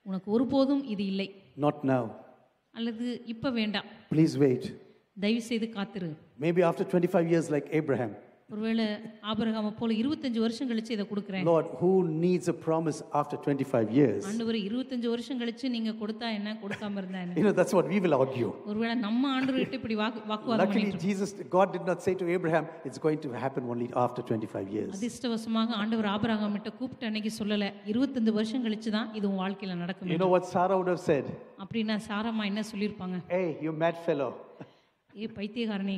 உனக்கு ஒருபோதும் இது இல்லை Not now. அல்லது இப்ப வேண்டாம் Please wait. தயவு செய்து காத்திரு Maybe after 25 years, like Abraham. ஒருவேளை ஆபரகாம போல இருபத்தஞ்சு வருஷம் கழிச்சு இதை கொடுக்குறேன் Lord, who needs a promise after 25 years? ஆண்டவர் இருபத்தஞ்சு வருஷம் கழிச்சு நீங்க கொடுத்தா என்ன கொடுக்காம இருந்தா என்ன You know, that's what we will argue. ஒருவேளை நம்ம ஆண்டவர்கிட்ட இப்படி வாக்கு வாக்குவாதம் Luckily, Jesus, God did not say to Abraham, it's going to happen only after 25 years. அதிர்ஷ்டவசமாக ஆண்டவர் ஆபரகாம் கிட்ட கூப்பிட்டு அன்னைக்கு சொல்லல இருபத்தஞ்சு வருஷம் கழிச்சு தான் இது உன் வாழ்க்கையில நடக்கும் You know what Sarah would have said? அப்படின்னா சாரம்மா என்ன சொல்லியிருப்பாங்க Hey, you mad fellow. A பைத்தியக்காரனே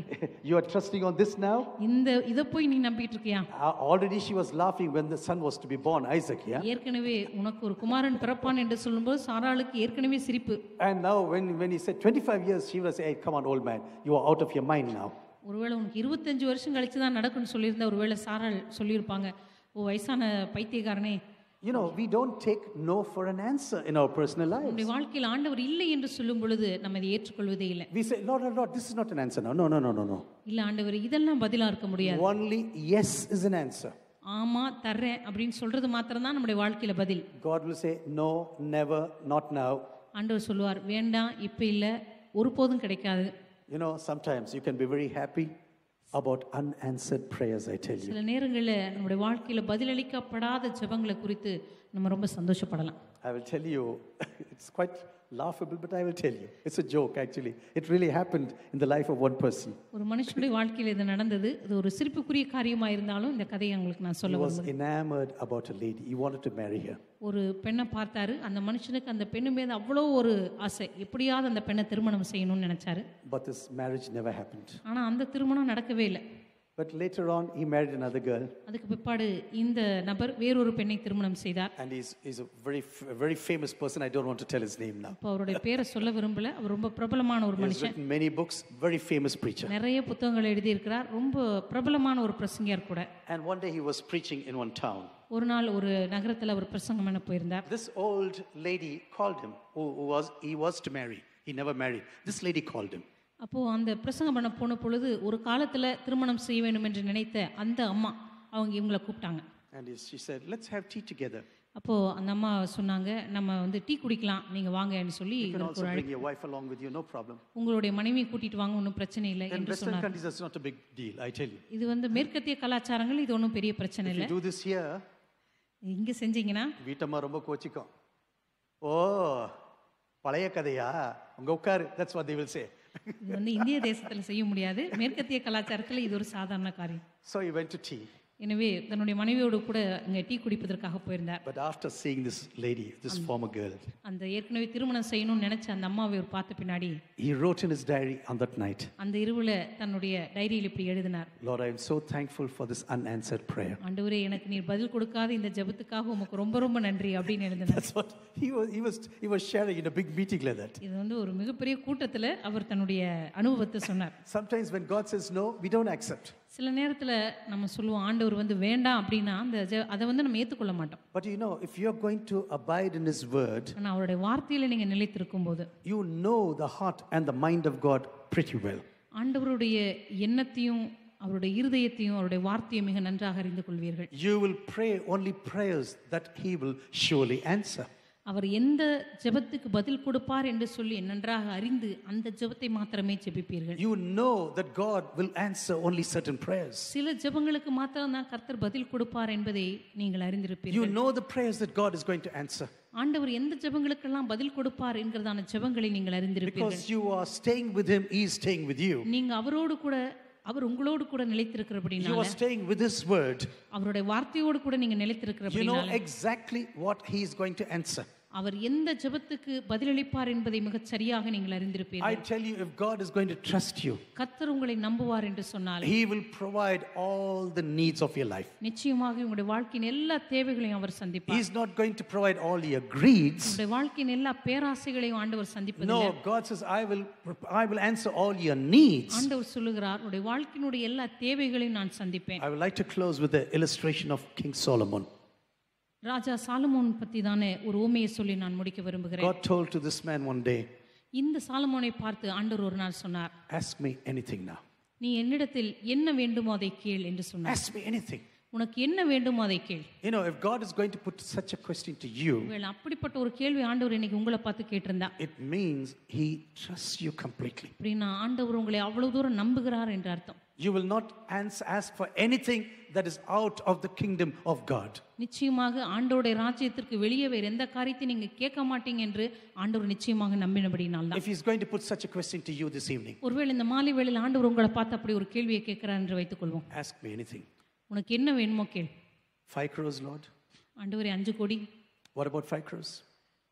You are trusting on this now? இந்த இதை போய் நீ நம்பிட்டு இருக்கியா Uh, already she was laughing when the son was to be born, Isaac, yeah? ஏற்கனவே உனக்கு ஒரு குமாரன் பிறப்பான் என்று சொல்லும்போது சாராளுக்கு ஏற்கனவே சிரிப்பு And now when, when he said 25 years, she was hey, come on, old man, you are out of your mind now. ஒருவேளை உனக்கு இருபத்தஞ்சு வருஷம் கழிச்சு தான் நடக்கும்னு சொல்லியிருந்தா ஒருவேளை சாராள் சொல்லியிருப்பாங்க ஓ வயசான பைத்தியக்காரனே You know, we don't take no for an answer in our personal lives. நம்முடைய வாழ்க்கையில் ஆண்டவர் இல்லை என்று சொல்லும் பொழுது நம்ம இதை ஏற்றுக்கொள்வதே இல்லை We say, Lord, Lord, Lord, this is not an answer now. No, no, no, no, no. இல்ல ஆண்டவர் இதெல்லாம் பதிலா இருக்க முடியாது Only yes is an answer. ஆமா தர்றேன் அப்படின்னு சொல்றது மாத்திரம் தான் நம்முடைய வாழ்க்கையில பதில் God will say, no, never, not now. ஆண்டவர் சொல்லுவார் வேண்டாம் இப்ப இல்ல ஒருபோதும் கிடைக்காது You know, sometimes you can be very happy about unanswered prayers, I tell you. சில நேரங்களில் நம்முடைய வாழ்க்கையில பதிலளிக்கப்படாத ஜெபங்களை குறித்து நம்ம ரொம்ப சந்தோஷப்படலாம் I will tell you, it's quite laughable, but I will tell you. It's a joke, actually. It really happened in the life of one person. ஒரு மனுஷனுடைய வாழ்க்கையில் இது நடந்தது இது ஒரு சிரிப்புக்குரிய காரியமா இருந்தாலும் இந்த கதையை உங்களுக்கு நான் He சொல்ல was enamored about a lady. He wanted to marry her. ஒரு பெண்ணை பார்த்தாரு அந்த மனுஷனுக்கு அந்த பெண்ணு மீது அவ்வளோ ஒரு ஆசை எப்படியாவது அந்த பெண்ணை திருமணம் செய்யணும்னு நினைச்சாரு But this marriage never happened. ஆனா அந்த திருமணம் நடக்கவே இல்லை But later on, he married another girl, அதுக்கு பிற்பாடு இந்த நபர் வேறொரு பெண்ணை திருமணம் செய்தார் and he's, he's a very, f- a very famous person. I don't want to tell his name now. இப்போ அவருடைய பேரை சொல்ல விரும்பல அவர் ரொம்ப பிரபலமான ஒரு He has மனுஷன் written many books, very famous preacher. நிறைய புத்தகங்கள் எழுதியிருக்கிறார் ரொம்ப பிரபலமான ஒரு பிரசங்கியார் கூட And one day he was preaching in one town. ஒரு நாள் ஒரு நகரத்தில் அவர் பிரசங்கம் பண்ண போயிருந்தார் This old lady called him, who, who was he was to marry. He never married. This lady called him. அப்போது அந்த பிரசங்கம் பண்ண போன பொழுது ஒரு காலத்தில் திருமணம் செய்ய வேண்டும் என்று நினைத்த அந்த அம்மா அவங்க இவங்களை கூப்பிட்டாங்க. And he- she said, Let's have tea together. அப்போது அந்த அம்மா சொன்னாங்க நம்ம வந்து டீ குடிக்கலாம் நீங்கள் வாங்கன்னு சொல்லி. உங்களுடைய மனைவியை கூட்டிட்டு வாங்க ஒன்றும் பிரச்சனை இல்லை என்று Western சொன்னார். countries, that's not a big deal, I tell you. இது வந்து மேற்கத்திய கலாச்சாரங்கள் இது ஒன்றும் பெரிய பிரச்சனை இல்லை. do this here, இங்கே செஞ்சீங்கன்னா? வீட்டம்மா ரொம்ப கோச்சிக்கும். ஓ பழைய கதையா? உங்க உட்காரு. That's what they will say இது வந்து இந்திய தேசத்தில் செய்ய முடியாது. மேற்கத்திய கலாச்சாரத்தில் இது ஒரு சாதாரண காரியம். So he went to tea எனவே தன்னுடைய மனைவியோடு கூட இங்கே டீ குடிப்பதற்காக போயிருந்தார் but after seeing this lady this former girl அந்த ஏற்கனவே திருமணம் செய்யணும்னு நினைச்ச அந்த அம்மாவை அவர் பார்த்த பின்னாடி he wrote in his diary on that night அந்த இருவுல தன்னுடைய டைரியில் இப்படி எழுதினார் lord i am so thankful for this unanswered prayer ஆண்டவரே எனக்கு நீர் பதில் கொடுக்காத இந்த ஜெபத்துக்காக உமக்கு ரொம்ப ரொம்ப நன்றி அப்படின்னு எழுதினார் that's what he was he was he was sharing in a big meeting like that இது வந்து ஒரு மிகப்பெரிய கூட்டத்தில் அவர் தன்னுடைய அனுபவத்தை சொன்னார் sometimes when god says no we don't accept சில நேரத்தில் நம்ம சொல்லுவோம் ஆண்டவர் வந்து வேண்டாம் அப்படின்னா அந்த அதை வந்து நம்ம ஏற்றுக்கொள்ள மாட்டோம். But you know if you are going to abide in his word ஆனால் அவருடைய வார்த்தையில் நீங்கள் நிலைத்திருக்கும் போது you know the heart and the mind of God pretty well ஆண்டவருடைய எண்ணத்தையும் அவருடைய இருதயத்தையும் அவருடைய வார்த்தையும் மிக நன்றாக அறிந்து கொள்வீர்கள். You will pray only prayers that he will surely answer அவர் எந்த ஜெபத்துக்கு பதில் கொடுப்பார் என்று சொல்லி நன்றாக அறிந்து அந்த ஜெபத்தை மாத்திரமே ஜெபிப்பீர்கள் You know that God will answer only certain prayers. சில ஜெபங்களுக்கு மாத்திரம் தான் கர்த்தர் பதில் கொடுப்பார் என்பதை நீங்கள் அறிந்திருப்பீர்கள் You know the prayers that God is going to answer ஆண்டவர் எந்த ஜெபங்களுக்கெல்லாம் பதில் கொடுப்பார் என்கிறதான ஜெபங்களை நீங்கள் அறிந்திருப்பீர்கள் because you are staying with Him, He is staying with you. நீங்க அவரோடு கூட அவர் உங்களோடு கூட You நிலைத்திருக்கிறபடினால are staying with His word. அவருடைய வார்த்தையோடு கூட நீங்க You know நிலைத்திருக்கிறபடினால exactly what He is going to answer. அவர் எந்த ஜெபத்துக்கு பதிலளிப்பார் என்பதை மிகச் சரியாக நீங்கள் அறிந்திருப்பீர்கள் I tell you, if God is going to trust you, கர்த்தர் உங்களை நம்புவார் என்று சொன்னால் He will provide all the needs of your life. நிச்சயமாக உங்களுடைய வாழ்க்கையின் எல்லா தேவைகளையும் அவர் சந்திப்பார் He's not going to provide all your greeds. உங்களுடைய வாழ்க்கையின் எல்லா பேராசைகளையும் ஆண்டவர் சந்திப்பதில்லை No, God says, I will, I will answer all your needs. ஆண்டவர் சொல்லுகிறார் உங்களுடைய வாழ்க்கையினுடைய எல்லா தேவைகளையும் நான் சந்திப்பேன் I would like to close with the illustration of King Solomon. ராஜா சாலமோன் பத்தி தானே ஒரு ஓமையை சொல்லி நான் முடிக்க விரும்புகிறேன் God told to this man one day, இந்த சாலமோனை பார்த்து ஆண்டவர் ஒரு நாள் சொன்னார் Ask me anything now. நீ என்னிடத்தில் என்ன வேண்டுமோ அதை கேள் என்று சொன்னார் Ask me anything. உனக்கு என்ன வேண்டுமோ அதை கேள் You know, if God is going to put such a question to you, உங்கள் அப்படிப்பட்ட ஒரு கேள்வி ஆண்டவர் இன்னைக்கு உங்களை பார்த்து கேட்டிருந்தா it means He trusts you completely. அப்படின்னா ஆண்டவர் உங்களை அவ்வளவு தூரம் நம்புகிறார் என்று அர்த்தம் You will not ans- ask for anything that is out of the kingdom of God. நிச்சயமாக ஆண்டவருடைய ராஜ்யத்திற்கு வெளியே வேறு எந்த காரியத்தை நீங்க கேட்க மாட்டீங்க என்று ஆண்டவர் நிச்சயமாக நம்பினபடினால் தான் If He's going to put such a question to you this evening, ஒருவேளை இந்த மாலை வேளையில் ஆண்டவர் உங்களை பார்த்து அப்படி ஒரு கேள்வியை கேட்கிறார் என்று வைத்துக்கொள்வோம் ask me anything. உனக்கு என்ன வேணுமோ கேள் Five crores, Lord? ஆண்டவரே அஞ்சு கோடி What about five crores?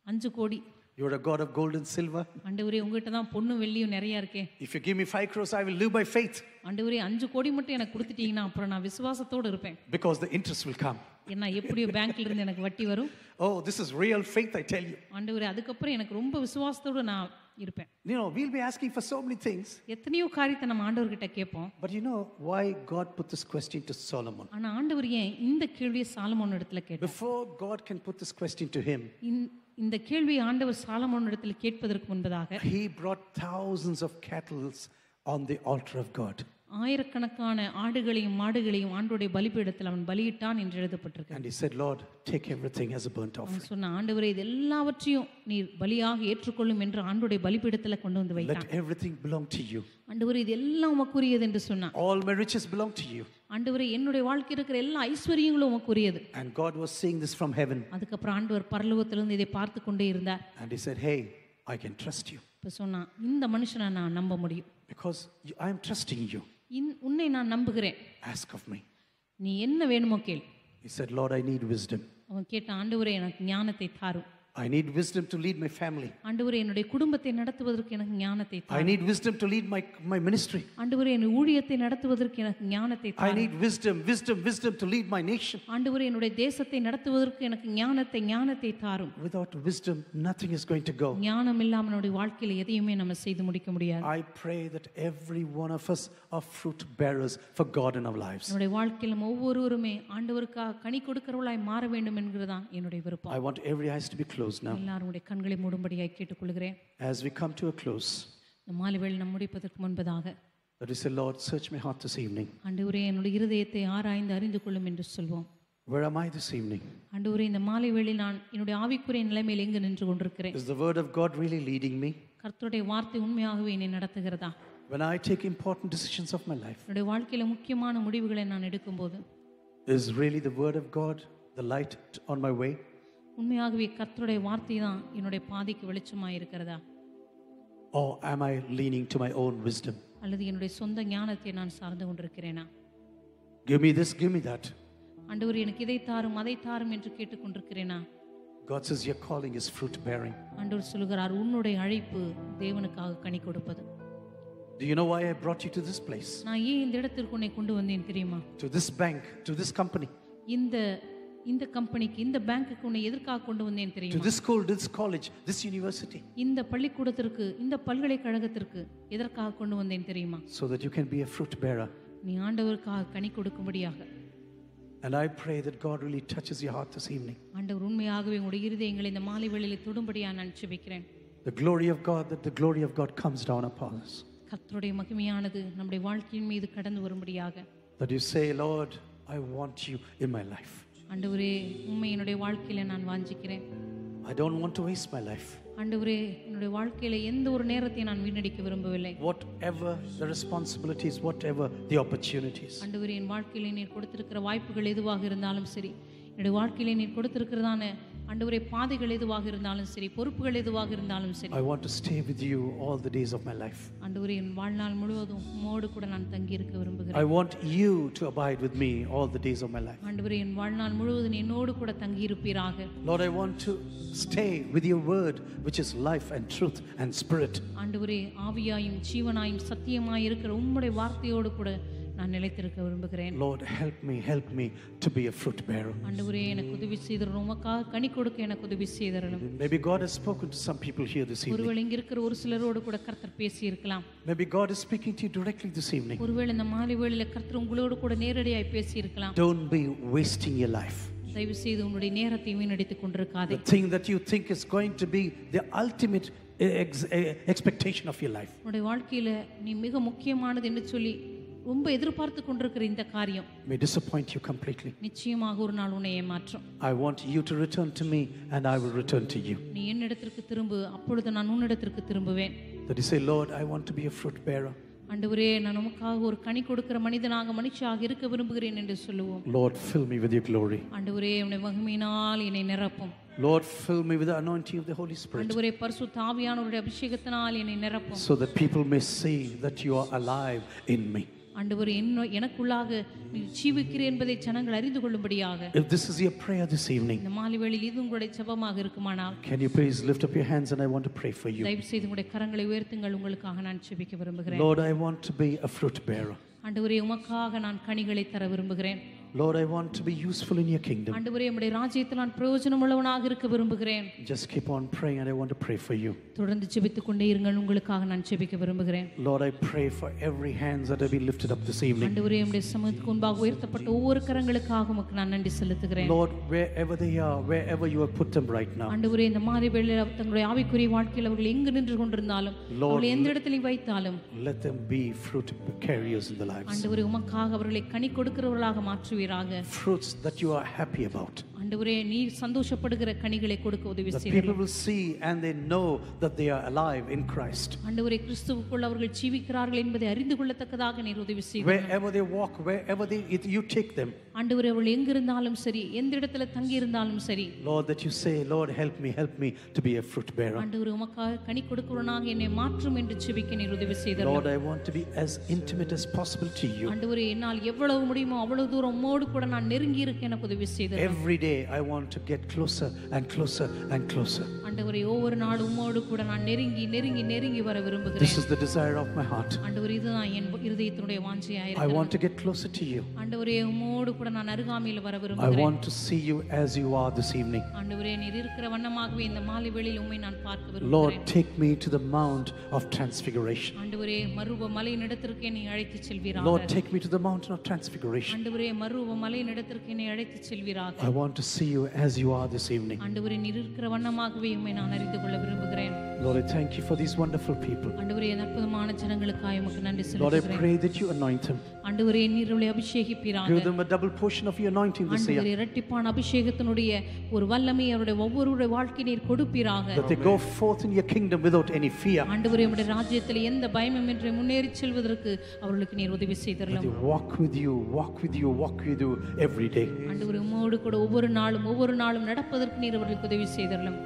அஞ்சு கோடி You're a God of gold and silver. ஆண்டவரே உங்ககிட்ட தான் பொண்ணும் வெள்ளியும் நிறைய இருக்கே If you give me five crores, I will live by faith ஆண்டவரே அஞ்சு கோடி மட்டும் எனக்கு கொடுத்துட்டீங்கன்னா அப்புறம் நான் விசுவாசத்தோடு இருப்பேன் because the interest will come. ஏன்னா எப்படியோ பேங்க்ல இருந்து எனக்கு வட்டி வரும் Oh, this is real faith, I tell you. ஆண்டவரே அதுக்கப்புறம் எனக்கு ரொம்ப விசுவாசத்தோடு நான் இருப்பேன் You know, we'll be asking for so many things. எத்தனையோ காரியத்தை நம்ம ஆண்டவர்கிட்ட கேட்போம் But you know why God put this question to Solomon? ஆனா ஆண்டவர் ஏன் இந்த கேள்வியை சாலமோன் இடத்துல கேட்டார் Before God can put this question to him, இந்த- இந்த கேள்வியை ஆண்டவர் சாலமோன் இடத்துல கேட்பதற்கு முன்பதாக he brought thousands of cattle on the altar of God. ஆயிரக்கணக்கான ஆடுகளையும் மாடுகளையும் ஆண்டோடைய பலிபீடத்தில் அவன் பலியிட்டான் என்று எழுதப்பட்டிருக்கு And he said, Lord, take everything as a burnt offering. அவன் சொன்ன ஆண்டவரே இது எல்லாவற்றையும் நீர் பலியாக ஏற்றுக்கொள்ளும் என்று ஆண்டோடைய பலிபீடத்தில் கொண்டு வந்து வைத்தான் Let everything belong to you. ஆண்டவரே இது எல்லாம் உமக்குரியது என்று சொன்னான் All my riches belong to you. ஆண்டவரே என்னுடைய வாழ்க்கை இருக்கிற எல்லா ஐஸ்வர்யங்களும் உமக்குரியது And God was seeing this from heaven. அதுக்கப்புறம் ஆண்டவர் பரலோகத்திலிருந்து இதை பார்த்து கொண்டே இருந்தார் And he said, Hey, I can trust you இப்போ சொன்னான் இந்த மனுஷனை நான் நம்ப முடியும் because you, I am trusting you. உன்னை நான் நம்புகிறேன் Ask of me. நீ என்ன வேணுமோ கேள் He said, Lord, I need wisdom. அவன் கேட்ட ஆண்டவரே எனக்கு ஞானத்தை தாரும் I need wisdom to lead my family. ஆண்டவரே என்னுடைய குடும்பத்தை நடத்துவதற்கு எனக்கு ஞானத்தை I தாரும் need wisdom to lead my, my ministry. ஆண்டவரே என் ஊழியத்தை நடத்துவதற்கு எனக்கு ஞானத்தை I தாரும் need wisdom, wisdom, wisdom to lead my nation. ஆண்டவரே என்னுடைய தேசத்தை நடத்துவதற்கு எனக்கு ஞானத்தை ஞானத்தை தாரும் Without wisdom, nothing is going to go. ஞானம் இல்லாம நம்முடைய வாழ்க்கையில எதையுமே நம்ம செய்து முடிக்க முடியாது I pray that every one of us are fruit bearers for God in our lives. என்னுடைய வாழ்க்கையில நம்ம ஒவ்வொருவருமே ஆண்டவருக்காக கனி கொடுக்கிறவளாய் மாற வேண்டும் என்கிறதான் என்னுடைய விருப்பம் I want every eyes to be closed now. எல்லாருடைய கண்களை மூடும்படியாய் கேட்டுக்கொள்கிறேன் As we come to a close, இந்த மாலை வேளை நாம் முடிப்பதற்கு முன்பதாக that we say, Lord, search my heart this evening. ஆண்டவரே என்னுடைய இருதயத்தை ஆராய்ந்து அறிந்து கொள்ளும் என்று சொல்வோம் Where am I this evening? ஆண்டவரே இந்த மாலை வேளை நான் என்னுடைய ஆவிக்குரிய நிலைமையில் எங்கு நின்று கொண்டிருக்கிறேன் Is the word of God really leading me? கர்த்தருடைய வார்த்தை உண்மையாகவே என்னை நடத்துகிறதா When I take important decisions of my life, என்னுடைய வாழ்க்கையில முக்கியமான முடிவுகளை நான் எடுக்கும்போது is really the word of God the light on my way? உண்மையாகவே கர்த்தருடைய வார்த்தை தான் என்னுடைய பாதைக்கு வெளிச்சமாக இருக்கிறதா Or am I leaning to my own wisdom? அல்லது என்னுடைய சொந்த ஞானத்தை நான் சார்ந்து கொண்டிருக்கிறேனா Give me this, give me that. ஆண்டவர் எனக்கு இதை தாரும் அதை தாரும் என்று கேட்டுக்கொண்டிருக்கிறேனா God says your calling is fruit bearing. ஆண்டவர் சொல்கிறார் உன்னுடைய அழைப்பு தேவனுக்காக கனி கொடுப்பது Do you know why I brought you to this place? நான் ஏன் இந்த இடத்திற்கு உன்னை கொண்டு வந்தேன் தெரியுமா To this bank, to this company, இந்த இந்த கம்பெனிக்கு இந்த பேங்க்குக்கு உன்னை எதற்காக கொண்டு வந்தேன் to தெரியுமா this school, this college, this university, இந்த பள்ளிக்கூடத்திற்கு இந்த பல்கலைக்கழகத்திற்கு எதற்காக கொண்டு வந்தேன் தெரியுமா so that you can be a fruit bearer. நீ ஆண்டவருக்காக கனி கொடுக்கும்படியாக And I pray that God really touches your heart this evening. ஆண்டவர் உண்மையாகவே உங்களுடைய இருதயங்களை இந்த மாலை வேளையிலே தொடும்படியாக நான் செபிக்கிறேன் The glory of God, that the glory of God comes down upon us. கர்த்தருடைய மகிமையானது நம்முடைய வாழ்க்கையின் மீது கடந்து வரும்படியாக That you say, Lord, I want you in my life. ஆண்டவரே உண்மை என்னுடைய வாழ்க்கையில நான் வாஞ்சிக்கிறேன். I don't want to waste my life. ஆண்டவரே என்னுடைய வாழ்க்கையில எந்த ஒரு நேரத்தையும் நான் வீணடிக்க விரும்பவில்லை. Whatever the responsibilities, whatever the opportunities, ஆண்டவரே என் வாழ்க்கையில நீர் கொடுத்திருக்கிற வாய்ப்புகள் எதுவாக இருந்தாலும் சரி என்னுடைய வாழ்க்கையில நீர் கொடுத்திருக்கிறதான ஆண்டவரே பாதைகள் எதுவாக இருந்தாலும் சரி பொறுப்புகள் எதுவாக இருந்தாலும் சரி I want to stay with you all the days of my life. ஆண்டவரே என் வாழ்நாள் முழுவதும் உம்மோடு கூட நான் தங்கி இருக்க விரும்புகிறேன் I want you to abide with me all the days of my life. ஆண்டவரே என் வாழ்நாள் முழுவதும் நீ என்னோடு கூட தங்கி இருப்பீராக Lord, I want to stay with your word, which is life and truth and spirit. ஆண்டவரே ஆவியாயும் ஜீவனாயும் சத்தியமாய் இருக்கிற உம்முடைய வார்த்தையோடு கூட நான் நிலைத்திருக்க விரும்புகிறேன் Lord, help me, help me to be a fruit bearer. ஆண்டவரே எனக்கு உதவி செய்தரணும் உமக்காக கனி கொடுக்க எனக்கு உதவி செய்தரணும் Maybe God has spoken to some people here this evening. ஒருவேளை இங்க இருக்கிற ஒரு சிலரோடு கூட கர்த்தர் பேசி இருக்கலாம் Maybe God is speaking to you directly this evening. ஒருவேளை இந்த மாலை வேளையில கர்த்தர் உங்களோடு கூட நேரடியாய் பேசி இருக்கலாம் Don't be wasting your life. தயவு செய்து உன்னுடைய நேரத்தை வீணடித்துக் கொண்டிருக்காதே The thing that you think is going to be the ultimate ex- expectation of your life. உன்னுடைய வாழ்க்கையில நீ மிக முக்கியமானது என்று சொல்லி ரொம்ப எதிர்பார்த்து கொண்டிருக்கிற இந்த காரியம் may disappoint you completely. நிச்சயமாக ஒரு நாள் உன்னை ஏமாற்றும் I want you to return to me and I will return to you. நீ என்னிடத்திற்கு திரும்பு அப்பொழுது நான் உன்னிடத்திற்கு திரும்புவேன் That you say, Lord, I want to be a fruit bearer. ஆண்டவரே நான் உமக்காக ஒரு கனி கொடுக்கிற மனிதனாக மனுஷியாக இருக்க விரும்புகிறேன் என்று சொல்லுவோம் Lord, fill me with your glory. ஆண்டவரே உன்னை மகிமையினால் என்னை நிரப்பும் Lord, fill me with the anointing of the Holy Spirit ஆண்டவரே பரிசு தாவியானவருடைய அபிஷேகத்தினால் என்னை நிரப்பும் so that people may see that you are alive in me. ஆண்டவர் என்ன எனக்குள்ளாக நீ ஜீவிக்கிறேன் என்பதை ஜனங்கள் அறிந்து கொள்ளும்படியாக If this is your prayer this evening, இந்த மாலை வேளையில் இது உங்களுடைய ஜெபமாக இருக்குமானால் can you please lift up your hands and I want to pray for you. தயவு செய்து உங்களுடைய கரங்களை உயர்த்துங்கள் உங்களுக்காக நான் செபிக்க விரும்புகிறேன் Lord, I want to be a fruit bearer. ஆண்டவரே உமக்காக நான் கனிகளை தர விரும்புகிறேன் Lord, I want to be useful in your kingdom. ஆண்டவரே உம்முடைய ராஜ்யத்தில் நான் பிரயோஜனம் உள்ளவனாக இருக்க விரும்புகிறேன் Just keep on praying and I want to pray for you. தொடர்ந்து ஜெபித்துக் கொண்டே இருங்கள் உங்களுக்காக நான் செபிக்க விரும்புகிறேன் Lord, I pray for every hands that have been lifted up this evening. ஆண்டவரே உம்முடைய சமூகத்துக்கு முன்பாக உயர்த்தப்பட்ட ஒவ்வொரு கரங்களுக்காக உமக்கு நான் நன்றி செலுத்துகிறேன் Lord, wherever they are, wherever you have put them right now, ஆண்டவரே இந்த மாறி வேளையில் தங்களுடைய ஆவிக்குரிய வாழ்க்கையில் அவர்கள் எங்கு நின்று கொண்டிருந்தாலும் அவர்கள் எந்த இடத்திலையும் வைத்தாலும் let them be fruit carriers in the lives. ஆண்டவரே உமக்காக அவர்களை கனி கொடுக்கிறவர்களாக மாற்றுவீராக Fruits that you are happy about. ஆண்டவரே நீர் சந்தோஷப்படுகிற கனிகளை கொடுக்க உதவி That செய்தீர் people will see and they know that they are alive in Christ. ஆண்டவரே கிறிஸ்துவுக்குள் அவர்கள் ஜீவிக்கிறார்கள் என்பதை அறிந்து கொள்ளத்தக்கதாக நீர் உதவி செய்தீர் Wherever they walk, wherever they, it, you take them. ஆண்டவரே அவர்கள் எங்கிருந்தாலும் சரி எந்த இடத்துல தங்கி இருந்தாலும் சரி Lord, that you say, Lord, help me, help me to be a fruit bearer. ஆண்டவரே உமக்காக கனி கொடுக்கிறவனாக என்னை மாற்றும் என்று செபிக்க நீர் உதவி செய்தார் Lord, I want to be as intimate as possible to you. ஆண்டவரே என்னால் எவ்வளவு முடியுமோ அவ்வளவு தூரம் உம்மோடு கூட நான் நெருங்கி இருக்க எனக்கு உதவி செய்தார் Every day, I want to get closer and closer and closer. ஆண்டவரே ஒவ்வொரு நாளும் உம்மோடு கூட நான் நெருங்கி நெருங்கி நெருங்கி வர This விரும்புகிறேன் is the desire of my heart. ஆண்டவர் இதுதான் என் இருதயத்தினுடைய I வாஞ்சையாயிருக்கிறது want to get closer to you. ஆண்டவரே உம்மோடு கூட கூட நான் அருகாமையில் வர I விரும்புகிறேன் want to see you as you are this evening. ஆண்டவரே நீர் இருக்கிற வண்ணமாகவே இந்த மாலை வேளையில் உண்மை நான் பார்க்க Lord, விரும்புகிறேன் take me to the Mount of Transfiguration. ஆண்டவரே மருவ மலையின் இடத்திற்கு என்னை அழைத்து செல்வீராக Lord, take me to the mountain of transfiguration. ஆண்டவரே மருவ மலையின் இடத்திற்கு என்னை அழைத்து செல்வீராக I want to see you as you are this evening. ஆண்டவரே நீர் இருக்கிற வண்ணமாகவே உண்மை நான் அறிந்து கொள்ள விரும்புகிறேன் Lord, I thank you for these wonderful people. ஆண்டவரே இந்த அற்புதமான ஜனங்களுக்காக உமக்கு நன்றி Lord, I செலுத்துகிறேன் pray that you anoint them. ஆண்டவரே நீருளை அபிஷேகிப்பீராக Give them a double portion of your anointing this year. ஆண்டவரே இரட்டிப்பான அபிஷேகத்தினுடைய ஒரு வல்லமை அவருடைய ஒவ்வொருவருடைய வாழ்க்கை நீர் கொடுப்பீராக That they go forth in your kingdom without any fear. ஆண்டவரே உம்முடைய ராஜ்யத்தில் எந்த பயமுமின்றி முன்னேறி செல்வதற்கு அவர்களுக்கு நீர் உதவி That செய்தரலாம் they walk with you, walk with you, walk with you every day. ஆண்டவரே உம்மோடு கூட ஒவ்வொரு நாளும் ஒவ்வொரு நாளும் நடப்பதற்கு நீர் அவர்களுக்கு உதவி செய்தரலும்